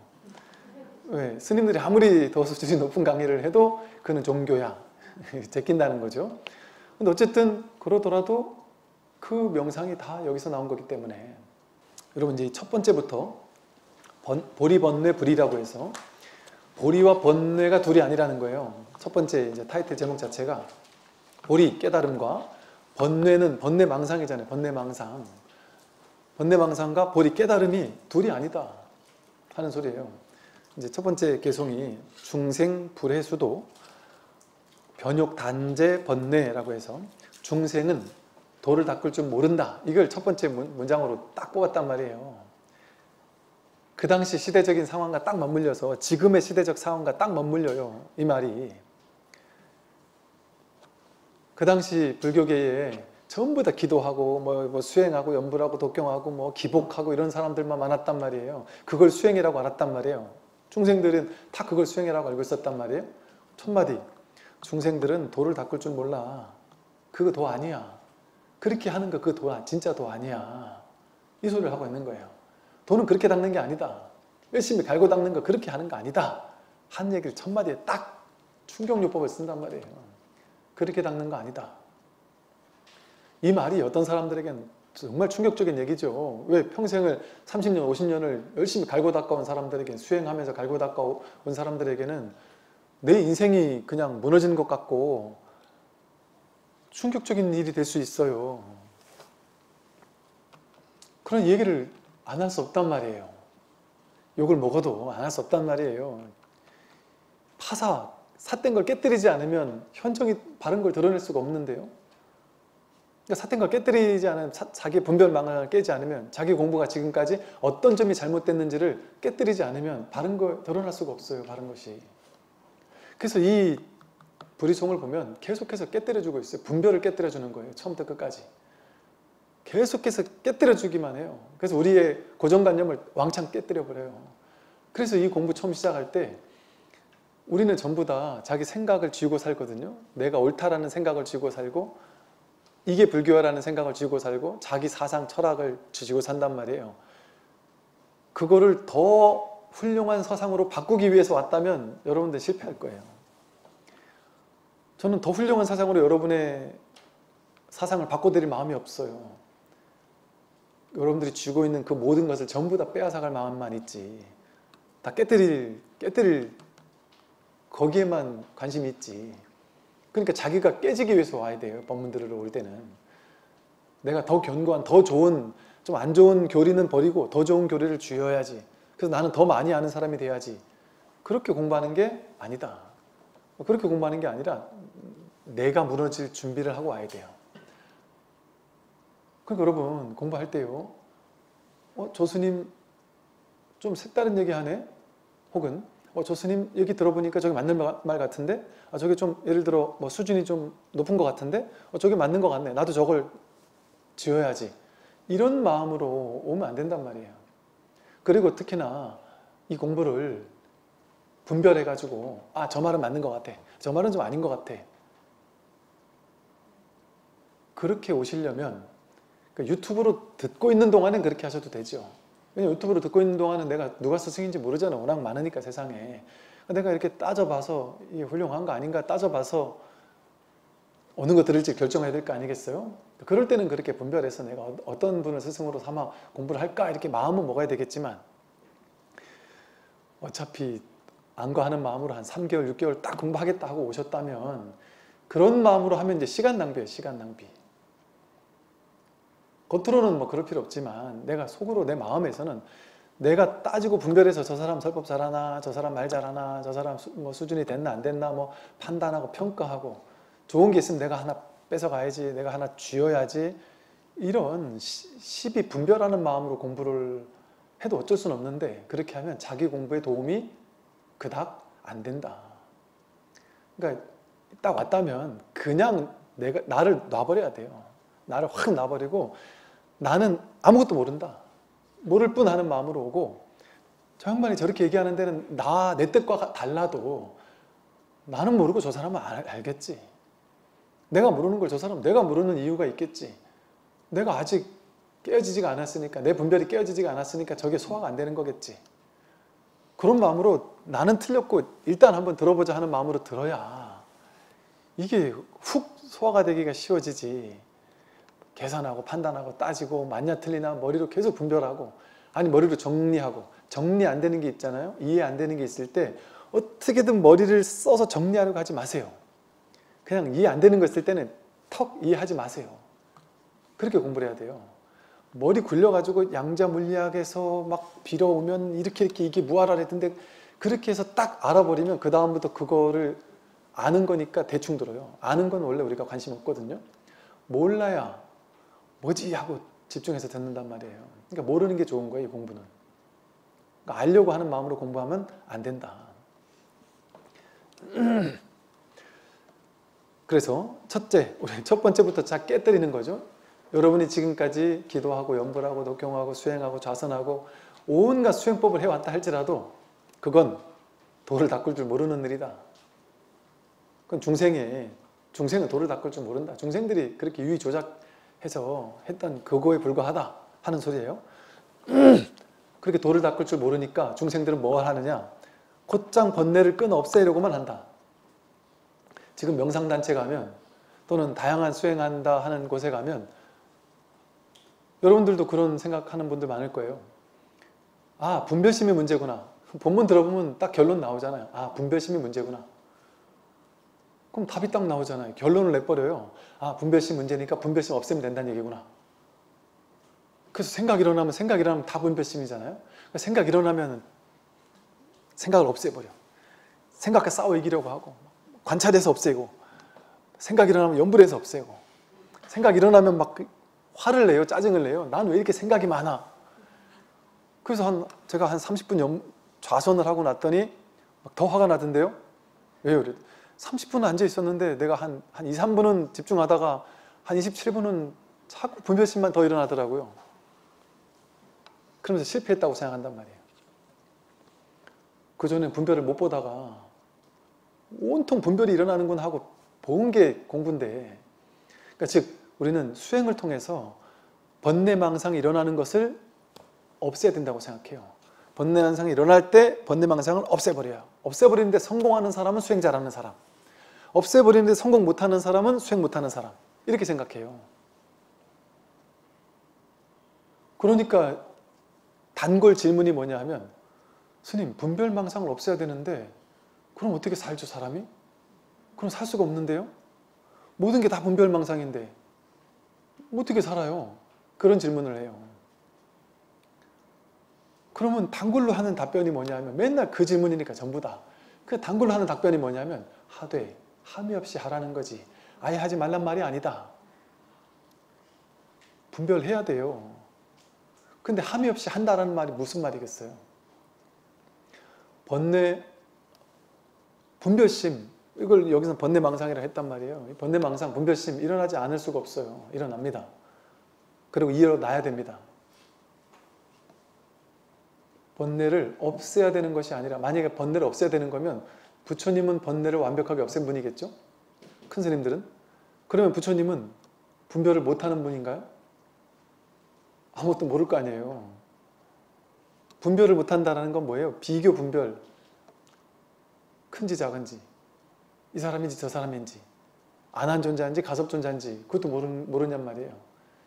왜? 스님들이 아무리 더 수준이 높은 강의를 해도 그는 종교야. 제낀다는 거죠. 근데 어쨌든 그러더라도 그 명상이 다 여기서 나온 거기 때문에 여러분 이제 첫 번째부터 번, 보리 번뇌 불이라고 해서 보리와 번뇌가 둘이 아니라는 거예요. 첫 번째 이제 타이틀 제목 자체가 보리 깨달음과 번뇌는 번뇌 망상이잖아요. 번뇌 망상. 번뇌 망상과 보리 깨달음이 둘이 아니다 하는 소리예요. 이제 첫 번째 개송이 중생 불해 수도 변욕 단제 번뇌라고 해서 중생은 도를 닦을 줄 모른다. 이걸 첫 번째 문장으로 딱 뽑았단 말이에요. 그 당시 시대적인 상황과 딱 맞물려서 지금의 시대적 상황과 딱 맞물려요. 이 말이. 그 당시 불교계에 전부 다 기도하고 뭐, 뭐 수행하고 연불하고 독경하고 뭐 기복하고 이런 사람들만 많았단 말이에요. 그걸 수행이라고 알았단 말이에요. 중생들은 다 그걸 수행이라고 알고 있었단 말이에요. 첫 마디. 중생들은 도를 닦을 줄 몰라. 그거 도 아니야. 그렇게 하는 거그도 진짜 도 아니야. 이 소리를 하고 있는 거예요. 도는 그렇게 닦는 게 아니다. 열심히 갈고 닦는 거 그렇게 하는 거 아니다. 한 얘기를 첫 마디에 딱 충격요법을 쓴단 말이에요. 그렇게 닦는 거 아니다. 이 말이 어떤 사람들에겐 정말 충격적인 얘기죠. 왜 평생을 30년, 50년을 열심히 갈고 닦아온 사람들에게 수행하면서 갈고 닦아온 사람들에게는 내 인생이 그냥 무너지는 것 같고 충격적인 일이 될 수 있어요. 그런 얘기를 안 할 수 없단 말이에요. 욕을 먹어도 안 할 수 없단 말이에요. 파사, 삿된 걸 깨뜨리지 않으면 현정이 바른 걸 드러낼 수가 없는데요. 그러니까 걸 깨뜨리지 않으면 자기 분별 망을 깨지 않으면 자기 공부가 지금까지 어떤 점이 잘못됐는지를 깨뜨리지 않으면 바른 걸 드러날 수가 없어요. 바른 것이. 그래서 이 불이송을 보면 계속해서 깨뜨려주고 있어요. 분별을 깨뜨려주는 거예요. 처음부터 끝까지. 계속해서 깨뜨려주기만 해요. 그래서 우리의 고정관념을 왕창 깨뜨려버려요. 그래서 이 공부 처음 시작할 때 우리는 전부 다 자기 생각을 쥐고 살거든요. 내가 옳다라는 생각을 쥐고 살고 이게 불교라는 생각을 쥐고 살고 자기 사상 철학을 쥐고 산단 말이에요. 그거를 더 훌륭한 서상으로 바꾸기 위해서 왔다면 여러분들 실패할 거예요. 저는 더 훌륭한 사상으로 여러분의 사상을 바꿔드릴 마음이 없어요. 여러분들이 쥐고 있는 그 모든 것을 전부 다 빼앗아갈 마음만 있지. 다 깨뜨릴, 깨뜨릴, 거기에만 관심이 있지. 그러니까 자기가 깨지기 위해서 와야 돼요. 법문들을 올 때는. 내가 더 견고한, 더 좋은, 좀 안 좋은 교리는 버리고 더 좋은 교리를 쥐어야지. 그래서 나는 더 많이 아는 사람이 돼야지. 그렇게 공부하는 게 아니다. 그렇게 공부하는 게 아니라 내가 무너질 준비를 하고 와야 돼요. 그러니까 여러분 공부할 때요. 어, 조수님 좀 색다른 얘기하네. 혹은 어, 조수님 얘기 들어보니까 저게 맞는 말- 말 같은데 아, 저게 좀 예를 들어 뭐 수준이 좀 높은 것 같은데 어, 저게 맞는 것 같네. 나도 저걸 지어야지. 이런 마음으로 오면 안 된단 말이에요. 그리고 특히나 이 공부를 분별해 가지고 아 저 말은 맞는 것 같아. 저 말은 좀 아닌 것 같아. 그렇게 오시려면 그 유튜브로 듣고 있는 동안은 그렇게 하셔도 되죠. 왜냐면 유튜브로 듣고 있는 동안은 내가 누가 스승인지 모르잖아. 워낙 많으니까 세상에. 내가 이렇게 따져봐서 이게 훌륭한 거 아닌가 따져봐서 어느 거 들을지 결정해야 될 거 아니겠어요? 그럴 때는 그렇게 분별해서 내가 어- 어떤 분을 스승으로 삼아 공부를 할까 이렇게 마음은 먹어야 되겠지만 어차피 안과하는 마음으로 한 3개월, 6개월 딱 공부하겠다 하고 오셨다면 그런 마음으로 하면 이제 시간 낭비예요, 시간 낭비. 겉으로는 뭐 그럴 필요 없지만 내가 속으로 내 마음에서는 내가 따지고 분별해서 저 사람 설법 잘하나, 저 사람 말 잘하나, 저 사람 수, 뭐 수준이 됐나 안 됐나 뭐 판단하고 평가하고 좋은 게 있으면 내가 하나 뺏어가야지, 내가 하나 쥐어야지 이런 시- 시비 분별하는 마음으로 공부를 해도 어쩔 수는 없는데 그렇게 하면 자기 공부에 도움이 그닥 안 된다. 그러니까 딱 왔다면 그냥 내가 나를 놔버려야 돼요. 나를 확 놔버리고 나는 아무것도 모른다. 모를 뿐 하는 마음으로 오고 저 양반이 저렇게 얘기하는 데는 나 내 뜻과 달라도 나는 모르고 저 사람은 알, 알겠지. 내가 모르는 걸 저 사람 내가 모르는 이유가 있겠지. 내가 아직 깨어지지가 않았으니까 내 분별이 깨어지지가 않았으니까 저게 소화가 안 되는 거겠지. 그런 마음으로 나는 틀렸고 일단 한번 들어보자 하는 마음으로 들어야 이게 훅 소화가 되기가 쉬워지지. 계산하고 판단하고 따지고 맞냐 틀리나 머리로 계속 분별하고 아니 머리로 정리하고 정리 안 되는 게 있잖아요. 이해 안 되는 게 있을 때 어떻게든 머리를 써서 정리하려고 하지 마세요. 그냥 이해 안 되는 거 있을 때는 턱 이해하지 마세요. 그렇게 공부를 해야 돼요. 머리 굴려가지고 양자 물리학에서 막 빌어오면 이렇게 이렇게 이게 무아라랬던데 그렇게 해서 딱 알아버리면 그 다음부터 그거를 아는 거니까 대충 들어요. 아는 건 원래 우리가 관심 없거든요. 몰라야 뭐지 하고 집중해서 듣는단 말이에요. 그러니까 모르는 게 좋은 거예요, 이 공부는. 그러니까 알려고 하는 마음으로 공부하면 안 된다. 그래서 첫째, 우리 첫 번째부터 자 깨뜨리는 거죠. 여러분이 지금까지 기도하고 연불하고 독경하고 수행하고 좌선하고 온갖 수행법을 해왔다 할지라도 그건 돌을 닦을 줄 모르는 일이다. 그건 중생에 중생은 돌을 닦을 줄 모른다. 중생들이 그렇게 유의 조작 해서 했던 그거에 불과하다 하는 소리예요. 그렇게 돌을 닦을 줄 모르니까 중생들은 뭘 하느냐? 곧장 번뇌를 끊어 없애려고만 한다. 지금 명상단체 가면 또는 다양한 수행한다 하는 곳에 가면 여러분들도 그런 생각하는 분들 많을 거예요. 아, 분별심이 문제구나. 본문 들어보면 딱 결론 나오잖아요. 아, 분별심이 문제구나. 그럼 답이 딱 나오잖아요. 결론을 내버려요. 아, 분별심 문제니까 분별심 없애면 된다는 얘기구나. 그래서 생각 일어나면 생각 일어나면 다 분별심이잖아요. 그러니까 생각 일어나면 생각을 없애버려. 생각과 싸워 이기려고 하고 관찰해서 없애고 생각 일어나면 연불해서 없애고 생각 일어나면 막 화를 내요 짜증을 내요 난 왜 이렇게 생각이 많아 그래서 한 제가 한 30분 연, 좌선을 하고 났더니 막더 화가 나던데요 왜요? 그래 30분 앉아 있었는데 내가 한, 한 2, 3분은 집중하다가 한 27분은 자꾸 분별심만 더 일어나더라고요. 그러면서 실패했다고 생각한단 말이에요. 그전에 분별을 못 보다가 온통 분별이 일어나는군 하고 본 게 공부인데 그러니까 즉 우리는 수행을 통해서 번뇌망상이 일어나는 것을 없애야 된다고 생각해요. 번뇌망상이 일어날 때 번뇌망상을 없애버려요. 없애버리는데 성공하는 사람은 수행 잘하는 사람 없애버리는데 성공 못하는 사람은 수행 못하는 사람 이렇게 생각해요 그러니까 단골 질문이 뭐냐 하면 스님 분별망상을 없애야 되는데 그럼 어떻게 살죠 사람이? 그럼 살 수가 없는데요? 모든 게 다 분별망상인데 어떻게 살아요? 그런 질문을 해요. 그러면 단골로 하는 답변이 뭐냐면 맨날 그 질문이니까 전부 다. 그 단골로 하는 답변이 뭐냐면 하되 함이 없이 하라는 거지. 아예 하지 말란 말이 아니다. 분별해야 돼요. 근데 함이 없이 한다라는 말이 무슨 말이겠어요? 번뇌, 분별심, 이걸 여기서 번뇌망상이라 했단 말이에요. 번뇌망상, 분별심 일어나지 않을 수가 없어요. 일어납니다. 그리고 일어나야 됩니다. 번뇌를 없애야 되는 것이 아니라 만약에 번뇌를 없애야 되는 거면 부처님은 번뇌를 완벽하게 없앤 분이겠죠? 큰 스님들은? 그러면 부처님은 분별을 못하는 분인가요? 아무것도 모를 거 아니에요. 분별을 못한다는 건 뭐예요? 비교 분별. 큰지 작은지 이 사람인지 저 사람인지 안한 존재인지 가섭 존재인지 그것도 모르, 모르냔 말이에요.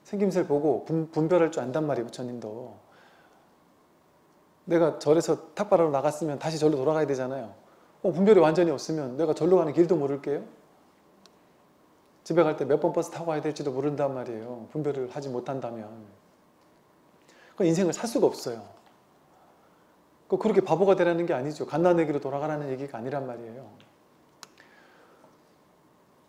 생김새를 보고 분, 분별할 줄 안단 말이에요. 부처님도. 내가 절에서 탁발하러 나갔으면 다시 절로 돌아가야 되잖아요. 어, 분별이 완전히 없으면 내가 절로 가는 길도 모를게요. 집에 갈 때 몇 번 버스 타고 가야 될지도 모른단 말이에요. 분별을 하지 못한다면. 그 인생을 살 수가 없어요. 그 그렇게 바보가 되라는 게 아니죠. 갓난애기로 돌아가라는 얘기가 아니란 말이에요.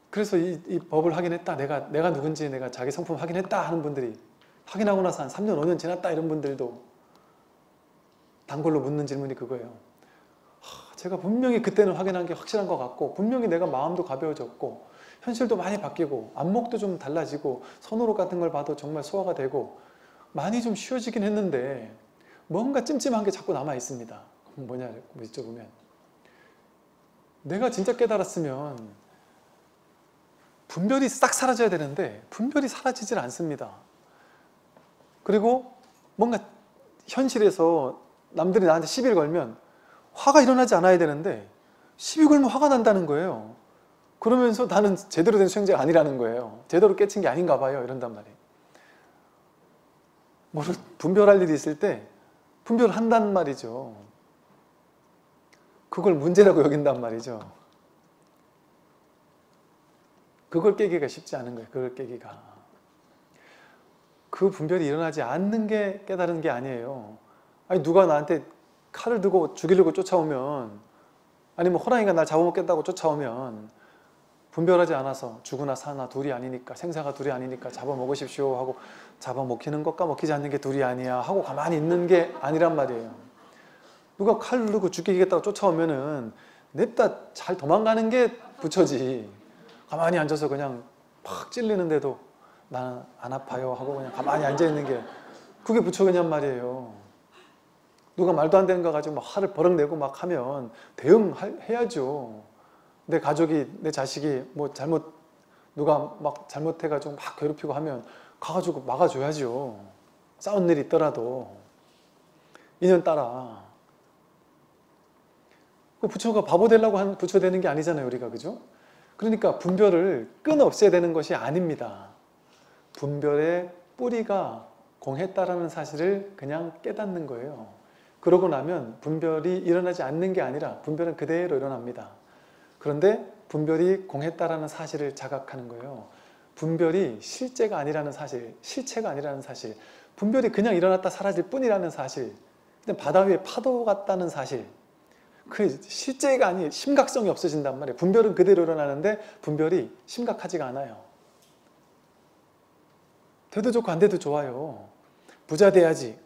그래서 이, 이, 법을 확인했다. 내가, 내가 누군지 내가 자기 성품 확인했다 하는 분들이 확인하고 나서 한 3년, 5년 지났다 이런 분들도 단골로 묻는 질문이 그거예요. 하, 제가 분명히 그때는 확인한 게 확실한 것 같고 분명히 내가 마음도 가벼워졌고 현실도 많이 바뀌고 안목도 좀 달라지고 선호록 같은 걸 봐도 정말 소화가 되고 많이 좀 쉬워지긴 했는데 뭔가 찜찜한 게 자꾸 남아 있습니다. 뭐냐 여쭤보면 내가 진짜 깨달았으면 분별이 싹 사라져야 되는데 분별이 사라지질 않습니다. 그리고 뭔가 현실에서 남들이 나한테 시비를 걸면 화가 일어나지 않아야 되는데 시비 걸면 화가 난다는 거예요. 그러면서 나는 제대로 된 수행자가 아니라는 거예요. 제대로 깨친 게 아닌가 봐요. 이런단 말이에요. 뭐를 분별할 일이 있을 때 분별을 한단 말이죠. 그걸 문제라고 여긴단 말이죠. 그걸 깨기가 쉽지 않은 거예요. 그걸 깨기가. 그 분별이 일어나지 않는 게 깨달은 게 아니에요. 아니 누가 나한테 칼을 들고 죽이려고 쫓아오면 아니면 호랑이가 날 잡아먹겠다고 쫓아오면 분별하지 않아서 죽으나 사나 둘이 아니니까 생사가 둘이 아니니까 잡아먹으십시오 하고 잡아먹히는 것과 먹히지 않는 게 둘이 아니야 하고 가만히 있는 게 아니란 말이에요. 누가 칼 들고 죽이겠다고 쫓아오면은 냅다 잘 도망가는 게 부처지. 가만히 앉아서 그냥 팍 찔리는데도 나는 안 아파요 하고 그냥 가만히 앉아 있는 게 그게 부처겠냔 말이에요. 누가 말도 안 되는 거 가지고 막 화를 버럭 내고 막 하면 대응해야죠. 내 가족이, 내 자식이 뭐 잘못, 누가 막 잘못해가지고 막 괴롭히고 하면 가가지고 막아줘야죠. 싸운 일이 있더라도. 인연 따라. 그 부처가 바보 되려고 한 부처 되는 게 아니잖아요, 우리가. 그죠? 그러니까 분별을 끊어 없애야 되는 것이 아닙니다. 분별의 뿌리가 공했다라는 사실을 그냥 깨닫는 거예요. 그러고 나면 분별이 일어나지 않는 게 아니라 분별은 그대로 일어납니다. 그런데 분별이 공했다라는 사실을 자각하는 거예요. 분별이 실제가 아니라는 사실, 실체가 아니라는 사실, 분별이 그냥 일어났다 사라질 뿐이라는 사실, 바다 위에 파도 같다는 사실, 그 실제가 아니 심각성이 없어진단 말이에요. 분별은 그대로 일어나는데 분별이 심각하지가 않아요. 돼도 좋고 안 돼도 좋아요. 부자 돼야지.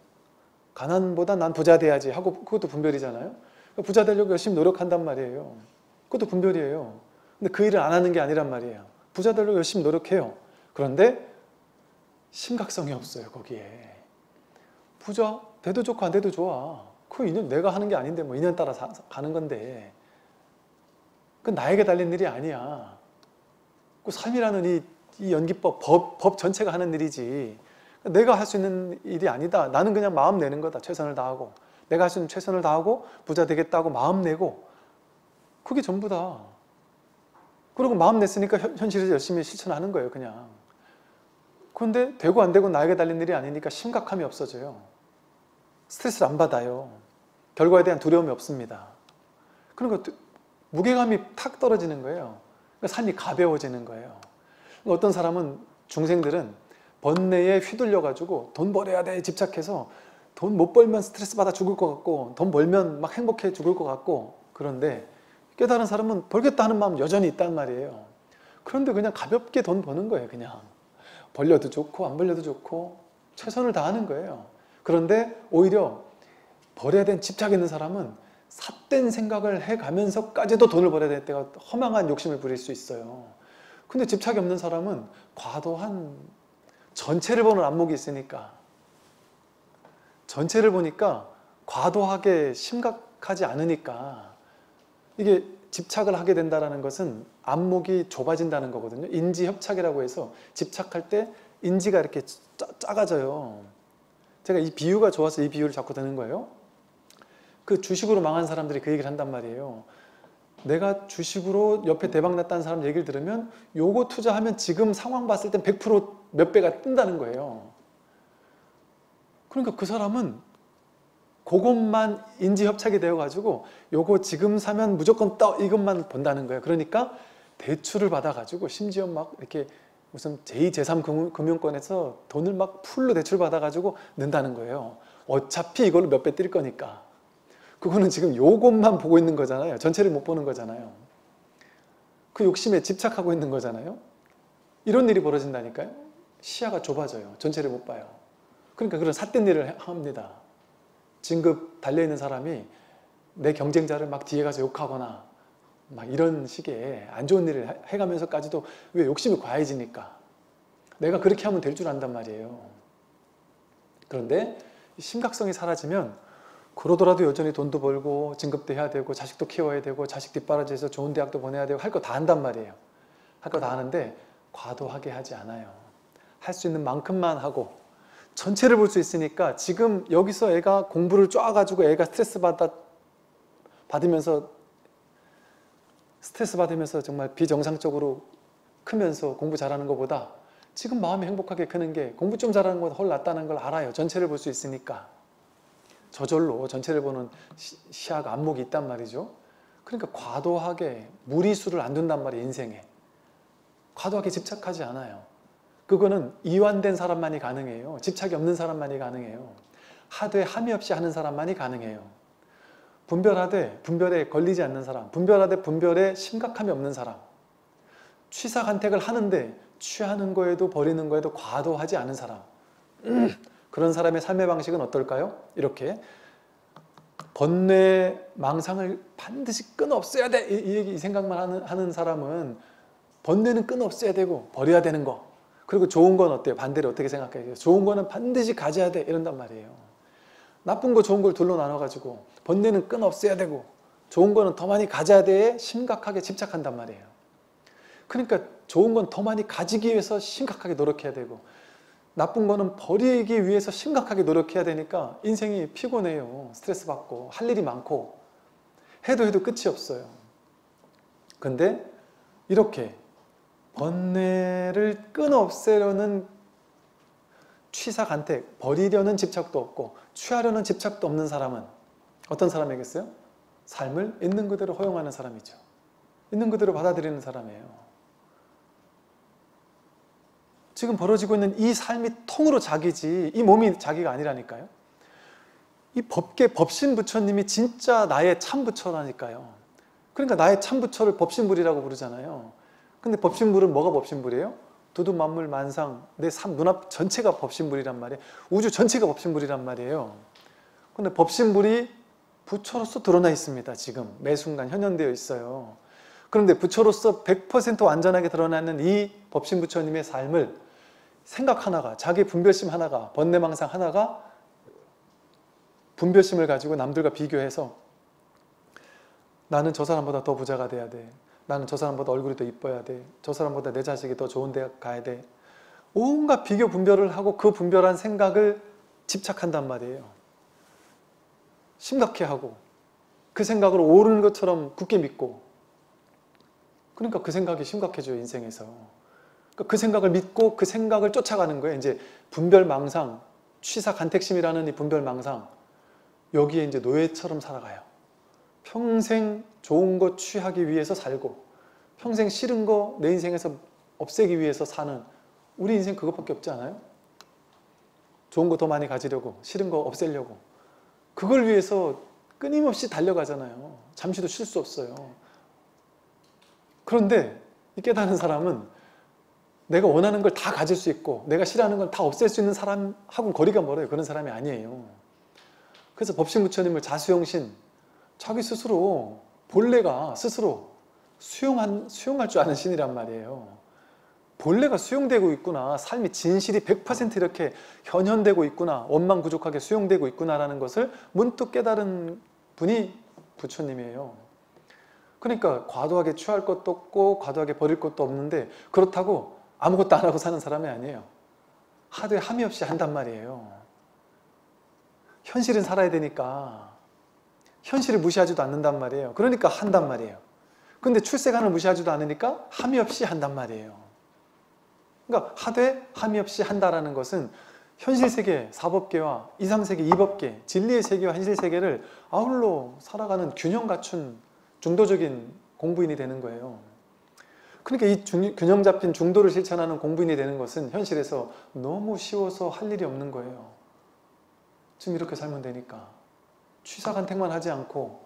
가난보다 난 부자 돼야지 하고 그것도 분별이잖아요. 부자 되려고 열심히 노력한단 말이에요. 그것도 분별이에요. 근데 그 일을 안 하는 게 아니란 말이에요. 부자 되려고 열심히 노력해요. 그런데 심각성이 없어요, 거기에. 부자 돼도 좋고 안 돼도 좋아. 그 인연 내가 하는 게 아닌데 뭐 인연 따라 사, 가는 건데. 그 나에게 달린 일이 아니야. 그 삶이라는 이, 이 연기법, 법, 법 전체가 하는 일이지. 내가 할 수 있는 일이 아니다. 나는 그냥 마음 내는 거다. 최선을 다하고. 내가 할 수 있는 최선을 다하고 부자 되겠다고 마음 내고 그게 전부다. 그리고 마음 냈으니까 현실에서 열심히 실천하는 거예요. 그냥. 그런데 되고 안 되고 나에게 달린 일이 아니니까 심각함이 없어져요. 스트레스를 안 받아요. 결과에 대한 두려움이 없습니다. 그러니까 무게감이 탁 떨어지는 거예요. 그러니까 삶이 가벼워지는 거예요. 어떤 사람은 중생들은 번뇌에 휘둘려 가지고 돈 벌어야 돼 집착해서 돈 못 벌면 스트레스 받아 죽을 것 같고 돈 벌면 막 행복해 죽을 것 같고 그런데 깨달은 사람은 벌겠다 하는 마음 여전히 있단 말이에요. 그런데 그냥 가볍게 돈 버는 거예요 그냥 벌려도 좋고 안 벌려도 좋고 최선을 다하는 거예요. 그런데 오히려 버려야 된 집착 있는 사람은 삿된 생각을 해가면서까지도 돈을 벌여야 될 때가 허망한 욕심을 부릴 수 있어요. 근데 집착이 없는 사람은 과도한 전체를 보는 안목이 있으니까 전체를 보니까 과도하게 심각하지 않으니까 이게 집착을 하게 된다는 것은 안목이 좁아진다는 거거든요. 인지 협착이라고 해서 집착할 때 인지가 이렇게 짜, 작아져요. 제가 이 비유가 좋아서 이 비유를 자꾸 드는 거예요. 그 주식으로 망한 사람들이 그 얘기를 한단 말이에요. 내가 주식으로 옆에 대박 났다는 사람 얘기를 들으면 요거 투자하면 지금 상황 봤을 땐 100%몇 배가 뜬다는 거예요. 그러니까 그 사람은 그것만 인지 협착이 되어 가지고 요거 지금 사면 무조건 떠 이것만 본다는 거예요. 그러니까 대출을 받아 가지고 심지어 막 이렇게 무슨 제2, 제3 금융권에서 돈을 막 풀로 대출 받아 가지고 넣는다는 거예요. 어차피 이걸로 몇배뜰 거니까. 그거는 지금 요것만 보고 있는 거잖아요. 전체를 못 보는 거잖아요. 그 욕심에 집착하고 있는 거잖아요. 이런 일이 벌어진다니까요. 시야가 좁아져요. 전체를 못 봐요. 그러니까 그런 삿된 일을 합니다. 진급 달려있는 사람이 내 경쟁자를 막 뒤에 가서 욕하거나 막 이런 식의 안 좋은 일을 해가면서까지도 왜 욕심이 과해지니까 내가 그렇게 하면 될 줄 안단 말이에요. 그런데 심각성이 사라지면 그러더라도 여전히 돈도 벌고 진급도 해야 되고 자식도 키워야 되고 자식 뒷바라지해서 좋은 대학도 보내야 되고 할 거 다 한단 말이에요. 할 거 다 하는데 과도하게 하지 않아요. 할 수 있는 만큼만 하고 전체를 볼 수 있으니까 지금 여기서 애가 공부를 쪼아가지고 애가 스트레스 받아, 받으면서 스트레스 받으면서 정말 비정상적으로 크면서 공부 잘하는 것보다 지금 마음이 행복하게 크는 게 공부 좀 잘하는 것보다 훨 낫다는 걸 알아요. 전체를 볼 수 있으니까. 저절로 전체를 보는 시야가 안목이 있단 말이죠. 그러니까 과도하게 무리수를 안 둔단 말이에요. 인생에. 과도하게 집착하지 않아요. 그거는 이완된 사람만이 가능해요. 집착이 없는 사람만이 가능해요. 하되 함이 없이 하는 사람만이 가능해요. 분별하되 분별에 걸리지 않는 사람, 분별하되 분별에 심각함이 없는 사람, 취사 간택을 하는데 취하는 거에도 버리는 거에도 과도하지 않은 사람 그런 사람의 삶의 방식은 어떨까요? 이렇게 번뇌 망상을 반드시 끊어 없애야 돼! 이, 이 생각만 하는, 하는 사람은 번뇌는 끊어 없애야 되고 버려야 되는 거 그리고 좋은 건 어때요? 반대로 어떻게 생각해요? 좋은 거는 반드시 가져야 돼 이런단 말이에요. 나쁜 거 좋은 걸 둘로 나눠가지고 번뇌는 끈 없애야 되고 좋은 거는 더 많이 가져야 돼 심각하게 집착한단 말이에요. 그러니까 좋은 건 더 많이 가지기 위해서 심각하게 노력해야 되고 나쁜 거는 버리기 위해서 심각하게 노력해야 되니까 인생이 피곤해요. 스트레스 받고 할 일이 많고 해도 해도 끝이 없어요. 근데 이렇게 번뇌를 끊어 없애려는 취사간택, 버리려는 집착도 없고 취하려는 집착도 없는 사람은 어떤 사람이겠어요? 삶을 있는 그대로 허용하는 사람이죠. 있는 그대로 받아들이는 사람이에요. 지금 벌어지고 있는 이 삶이 통으로 자기지 이 몸이 자기가 아니라니까요. 이 법계 법신 부처님이 진짜 나의 참 부처라니까요. 그러니까 나의 참 부처를 법신불이라고 부르잖아요. 근데 법신불은 뭐가 법신불이에요? 두두 만물 만상 내 삶 눈앞 전체가 법신불이란 말이에요. 우주 전체가 법신불이란 말이에요. 근데 법신불이 부처로서 드러나 있습니다. 지금 매 순간 현현되어 있어요. 그런데 부처로서 100% 완전하게 드러나는 이 법신부처님의 삶을 생각 하나가 자기 분별심 하나가 번뇌망상 하나가 분별심을 가지고 남들과 비교해서 나는 저 사람보다 더 부자가 돼야 돼. 나는 저 사람보다 얼굴이 더 이뻐야 돼. 저 사람보다 내 자식이 더 좋은 대학 가야 돼. 온갖 비교 분별을 하고 그 분별한 생각을 집착한단 말이에요. 심각해 하고 그 생각을 옳은 것처럼 굳게 믿고 그러니까 그 생각이 심각해져요 인생에서 그러니까 그 생각을 믿고 그 생각을 쫓아가는 거예요 이제 분별망상 취사 간택심이라는 이 분별망상 여기에 이제 노예처럼 살아가요 평생 좋은 것 취하기 위해서 살고 평생 싫은 거 내 인생에서 없애기 위해서 사는 우리 인생 그것밖에 없지 않아요? 좋은 거 더 많이 가지려고 싫은 거 없애려고 그걸 위해서 끊임없이 달려가잖아요. 잠시도 쉴 수 없어요. 그런데 이 깨달은 사람은 내가 원하는 걸 다 가질 수 있고 내가 싫어하는 걸다 없앨 수 있는 사람하고는 거리가 멀어요. 그런 사람이 아니에요. 그래서 법신부처님을 자수영신 자기 스스로 본래가 스스로 수용한, 수용할 줄 아는 신이란 말이에요. 본래가 수용되고 있구나. 삶이 진실이 100% 이렇게 현현되고 있구나. 원망부족하게 수용되고 있구나라는 것을 문득 깨달은 분이 부처님이에요. 그러니까 과도하게 취할 것도 없고 과도하게 버릴 것도 없는데 그렇다고 아무것도 안 하고 사는 사람이 아니에요. 하루에 함이 없이 한단 말이에요. 현실은 살아야 되니까 현실을 무시하지도 않는단 말이에요. 그러니까 한단 말이에요. 근데 출세관을 무시하지도 않으니까 함이 없이 한단 말이에요. 그러니까 하되 함이 없이 한다라는 것은 현실 세계, 사법계와 이상 세계, 이법계, 진리의 세계와 현실 세계를 아울러 살아가는 균형 갖춘 중도적인 공부인이 되는 거예요. 그러니까 이 중, 균형 잡힌 중도를 실천하는 공부인이 되는 것은 현실에서 너무 쉬워서 할 일이 없는 거예요. 지금 이렇게 살면 되니까. 취사간택만 하지 않고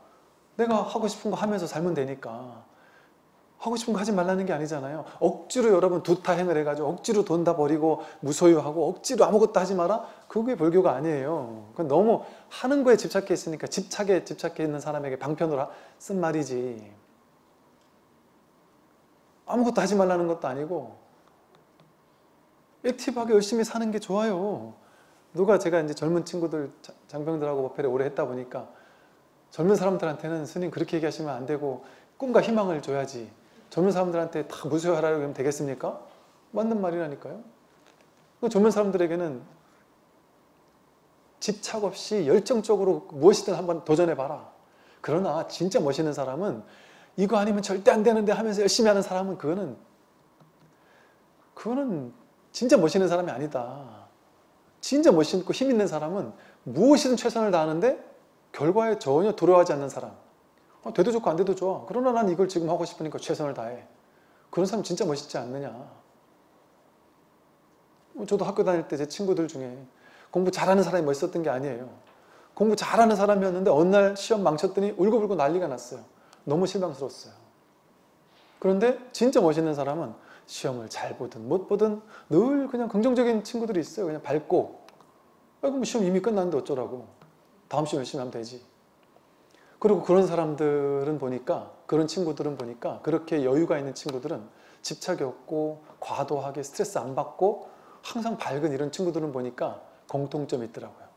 내가 하고 싶은 거 하면서 살면 되니까. 하고 싶은 거 하지 말라는 게 아니잖아요. 억지로 여러분 두타행을 해가지고 억지로 돈 다 버리고 무소유하고 억지로 아무것도 하지 마라? 그게 불교가 아니에요. 그건 너무 하는 거에 집착해 있으니까 집착에 집착해 있는 사람에게 방편으로 쓴 말이지. 아무것도 하지 말라는 것도 아니고 액티브하게 열심히 사는 게 좋아요. 누가 제가 이제 젊은 친구들 장병들하고 법회를 오래 했다 보니까 젊은 사람들한테는 스님 그렇게 얘기하시면 안 되고 꿈과 희망을 줘야지 젊은 사람들한테 다 무소유하라고 하면 되겠습니까? 맞는 말이라니까요. 그 젊은 사람들에게는 집착 없이 열정적으로 무엇이든 한번 도전해봐라. 그러나 진짜 멋있는 사람은 이거 아니면 절대 안 되는데 하면서 열심히 하는 사람은 그거는 그거는 진짜 멋있는 사람이 아니다. 진짜 멋있고 힘 있는 사람은 무엇이든 최선을 다하는데 결과에 전혀 두려워하지 않는 사람. 어, 돼도 좋고 안 돼도 좋아. 그러나 난 이걸 지금 하고 싶으니까 최선을 다해. 그런 사람 진짜 멋있지 않느냐. 뭐 저도 학교 다닐 때 제 친구들 중에 공부 잘하는 사람이 멋있었던 게 아니에요. 공부 잘하는 사람이었는데 어느 날 시험 망쳤더니 울고불고 난리가 났어요. 너무 실망스러웠어요. 그런데 진짜 멋있는 사람은 시험을 잘 보든 못 보든 늘 그냥 긍정적인 친구들이 있어요. 그냥 밝고 아이고 뭐 시험 이미 끝났는데 어쩌라고 다음 시험 열심히 하면 되지. 그리고 그런 사람들은 보니까 그런 친구들은 보니까 그렇게 여유가 있는 친구들은 집착이 없고 과도하게 스트레스 안 받고 항상 밝은 이런 친구들은 보니까 공통점이 있더라고요.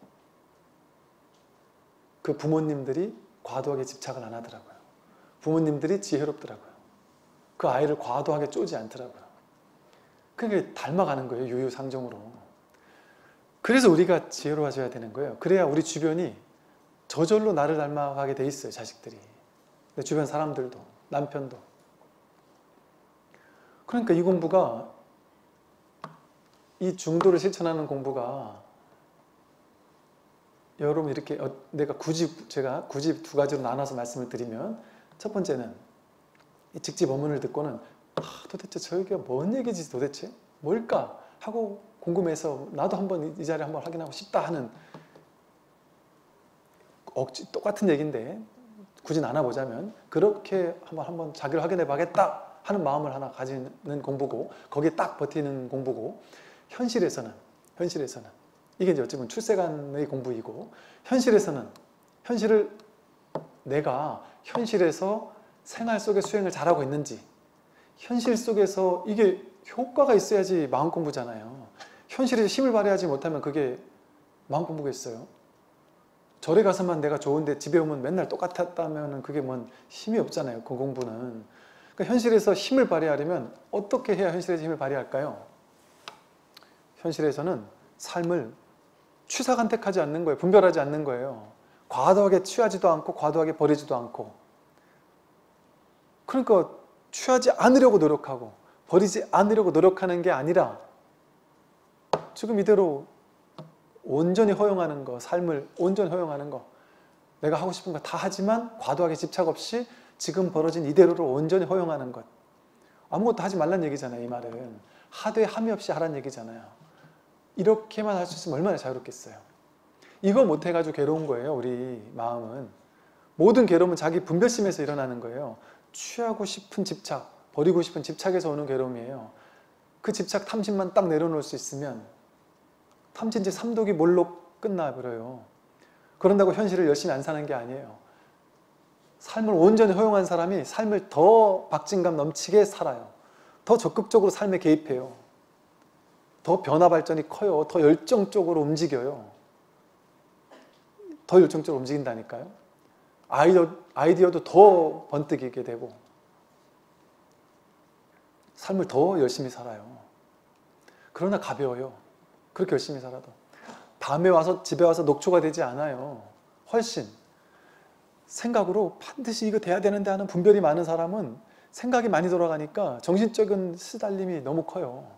그 부모님들이 과도하게 집착을 안 하더라고요. 부모님들이 지혜롭더라고요. 그 아이를 과도하게 쪼지 않더라고요. 그게 닮아가는 거예요. 유유상종으로. 그래서 우리가 지혜로워져야 되는 거예요. 그래야 우리 주변이 저절로 나를 닮아가게 돼 있어요. 자식들이. 내 주변 사람들도 남편도. 그러니까 이 공부가 이 중도를 실천하는 공부가 여러분 이렇게 어, 내가 굳이 제가 굳이 두 가지로 나눠서 말씀을 드리면 첫 번째는 이 직지 법문을 듣고는 아, 도대체 저기가 뭔 얘기지 도대체? 뭘까? 하고 궁금해서 나도 한번 이 자리에 한번 확인하고 싶다 하는 억지 똑같은 얘기인데 굳이 나눠보자면 그렇게 한번 한번 자기를 확인해 봐겠다 하는 마음을 하나 가지는 공부고 거기에 딱 버티는 공부고 현실에서는 현실에서는 이게 이제 어찌 보면 출세관의 공부이고 현실에서는 현실을 내가 현실에서 생활 속에 수행을 잘하고 있는지 현실 속에서 이게 효과가 있어야지 마음 공부잖아요. 현실에서 힘을 발휘하지 못하면 그게 마음 공부겠어요. 절에 가서만 내가 좋은데 집에 오면 맨날 똑같았다면 그게 뭔 힘이 없잖아요. 그 공부는. 그러니까 현실에서 힘을 발휘하려면 어떻게 해야 현실에서 힘을 발휘할까요? 현실에서는 삶을 취사간택하지 않는 거예요. 분별하지 않는 거예요. 과도하게 취하지도 않고 과도하게 버리지도 않고. 그러니까 취하지 않으려고 노력하고 버리지 않으려고 노력하는 게 아니라 지금 이대로 온전히 허용하는 거, 삶을 온전히 허용하는 거 내가 하고 싶은 거 다 하지만 과도하게 집착 없이 지금 벌어진 이대로를 온전히 허용하는 것. 아무것도 하지 말란 얘기잖아요 이 말은. 하되 함이 없이 하란 얘기잖아요. 이렇게만 할 수 있으면 얼마나 자유롭겠어요 이거 못해가지고 괴로운 거예요 우리 마음은 모든 괴로움은 자기 분별심에서 일어나는 거예요 취하고 싶은 집착, 버리고 싶은 집착에서 오는 괴로움이에요. 그 집착 탐심만 딱 내려놓을 수 있으면 탐진지 삼독이 뭘로 끝나버려요. 그런다고 현실을 열심히 안 사는 게 아니에요. 삶을 온전히 허용한 사람이 삶을 더 박진감 넘치게 살아요. 더 적극적으로 삶에 개입해요. 더 변화 발전이 커요. 더 열정적으로 움직여요. 더 열정적으로 움직인다니까요. 아이디어, 아이디어도 더 번뜩이게 되고 삶을 더 열심히 살아요. 그러나 가벼워요. 그렇게 열심히 살아도. 밤에 와서 집에 와서 녹초가 되지 않아요. 훨씬. 생각으로 반드시 이거 돼야 되는데 하는 분별이 많은 사람은 생각이 많이 돌아가니까 정신적인 시달림이 너무 커요.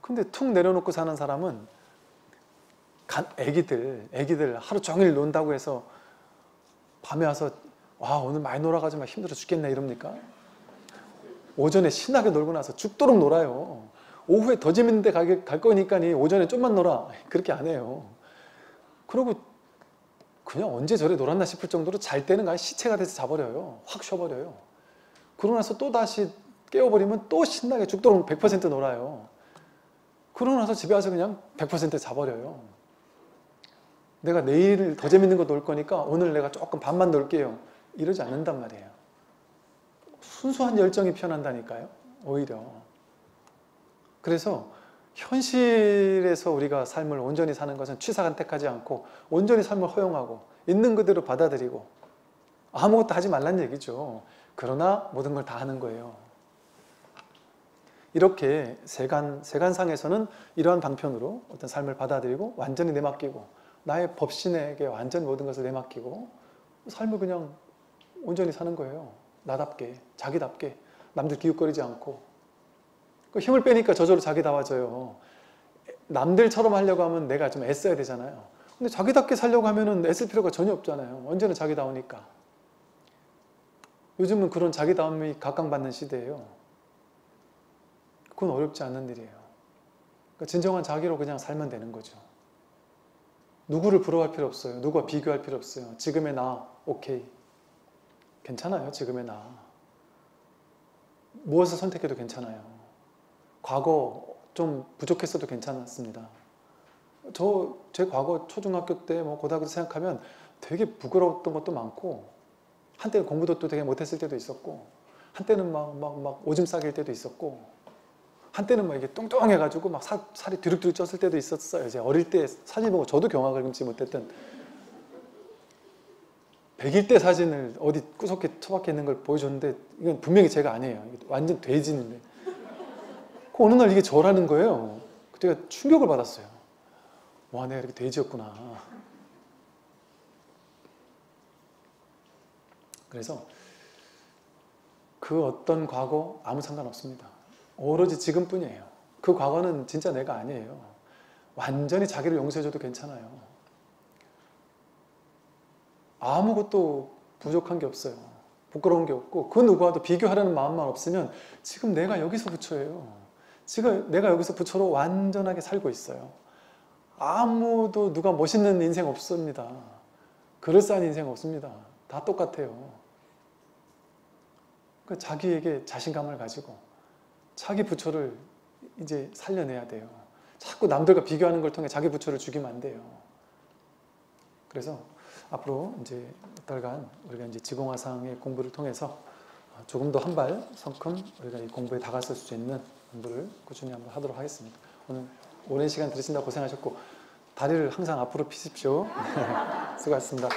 근데 툭 내려놓고 사는 사람은 애기들, 애기들 하루 종일 논다고 해서 밤에 와서 와 오늘 많이 놀아가지고 힘들어 죽겠네 이럽니까? 오전에 신나게 놀고 나서 죽도록 놀아요. 오후에 더 재밌는 데 갈, 갈 거니까 오전에 좀만 놀아. 그렇게 안 해요. 그러고 그냥 언제 저래 놀았나 싶을 정도로 잘 때는 그냥 시체가 돼서 자버려요. 확 쉬어버려요. 그러고 나서 또 다시 깨워버리면 또 신나게 죽도록 100% 놀아요. 그러고 나서 집에 와서 그냥 100% 자버려요. 내가 내일 더 재밌는 거 놀 거니까 오늘 내가 조금 반만 놀게요. 이러지 않는단 말이에요. 순수한 열정이 피어난다니까요. 오히려. 그래서 현실에서 우리가 삶을 온전히 사는 것은 취사간택하지 않고 온전히 삶을 허용하고 있는 그대로 받아들이고 아무것도 하지 말란 얘기죠. 그러나 모든 걸 다 하는 거예요. 이렇게 세간, 세간상에서는 이러한 방편으로 어떤 삶을 받아들이고 완전히 내맡기고 나의 법신에게 완전 모든 것을 내맡기고 삶을 그냥 온전히 사는 거예요. 나답게, 자기답게, 남들 기웃거리지 않고. 그 힘을 빼니까 저절로 자기다워져요. 남들처럼 하려고 하면 내가 좀 애써야 되잖아요. 근데 자기답게 살려고 하면 애쓸 필요가 전혀 없잖아요. 언제나 자기다우니까. 요즘은 그런 자기다움이 각광받는 시대예요. 그건 어렵지 않는 일이에요. 그러니까 진정한 자기로 그냥 살면 되는 거죠. 누구를 부러워할 필요 없어요. 누구와 비교할 필요 없어요. 지금의 나, 오케이. 괜찮아요. 지금의 나. 무엇을 선택해도 괜찮아요. 과거 좀 부족했어도 괜찮았습니다. 저 제 과거 초중학교 때 뭐 고등학교 때 생각하면 되게 부끄러웠던 것도 많고 한때는 공부도 또 되게 못했을 때도 있었고 한때는 막 막 막 오줌 싸길 때도 있었고 한때는 막 이게 뚱뚱해가지고 막 살, 살이 뒤룩뒤룩 쪘을 때도 있었어요. 이제 어릴 때 사진 보고 저도 경악을 금치 못했던 100일 때 사진을 어디 구석에 처박혀 있는 걸 보여줬는데 이건 분명히 제가 아니에요. 완전 돼지인데. 그 어느 날 이게 저라는 거예요. 그때가 충격을 받았어요. 와, 내가 이렇게 돼지였구나. 그래서 그 어떤 과거 아무 상관없습니다. 오로지 지금뿐이에요. 그 과거는 진짜 내가 아니에요. 완전히 자기를 용서해줘도 괜찮아요. 아무것도 부족한 게 없어요. 부끄러운 게 없고 그 누구와도 비교하려는 마음만 없으면 지금 내가 여기서 부처예요. 지금 내가 여기서 부처로 완전하게 살고 있어요. 아무도 누가 멋있는 인생 없습니다. 그럴싸한 인생 없습니다. 다 똑같아요. 그 자기에게 자신감을 가지고 자기 부처를 이제 살려내야 돼요. 자꾸 남들과 비교하는 걸 통해 자기 부처를 죽이면 안 돼요. 그래서 앞으로 이제 몇 달간 우리가 이제 지공화상의 공부를 통해서 조금 더 한 발 성큼 우리가 이 공부에 다가설 수 있는 공부를 꾸준히 한번 하도록 하겠습니다. 오늘 오랜 시간 들으신다고 고생하셨고 다리를 항상 앞으로 피십시오. 수고하셨습니다.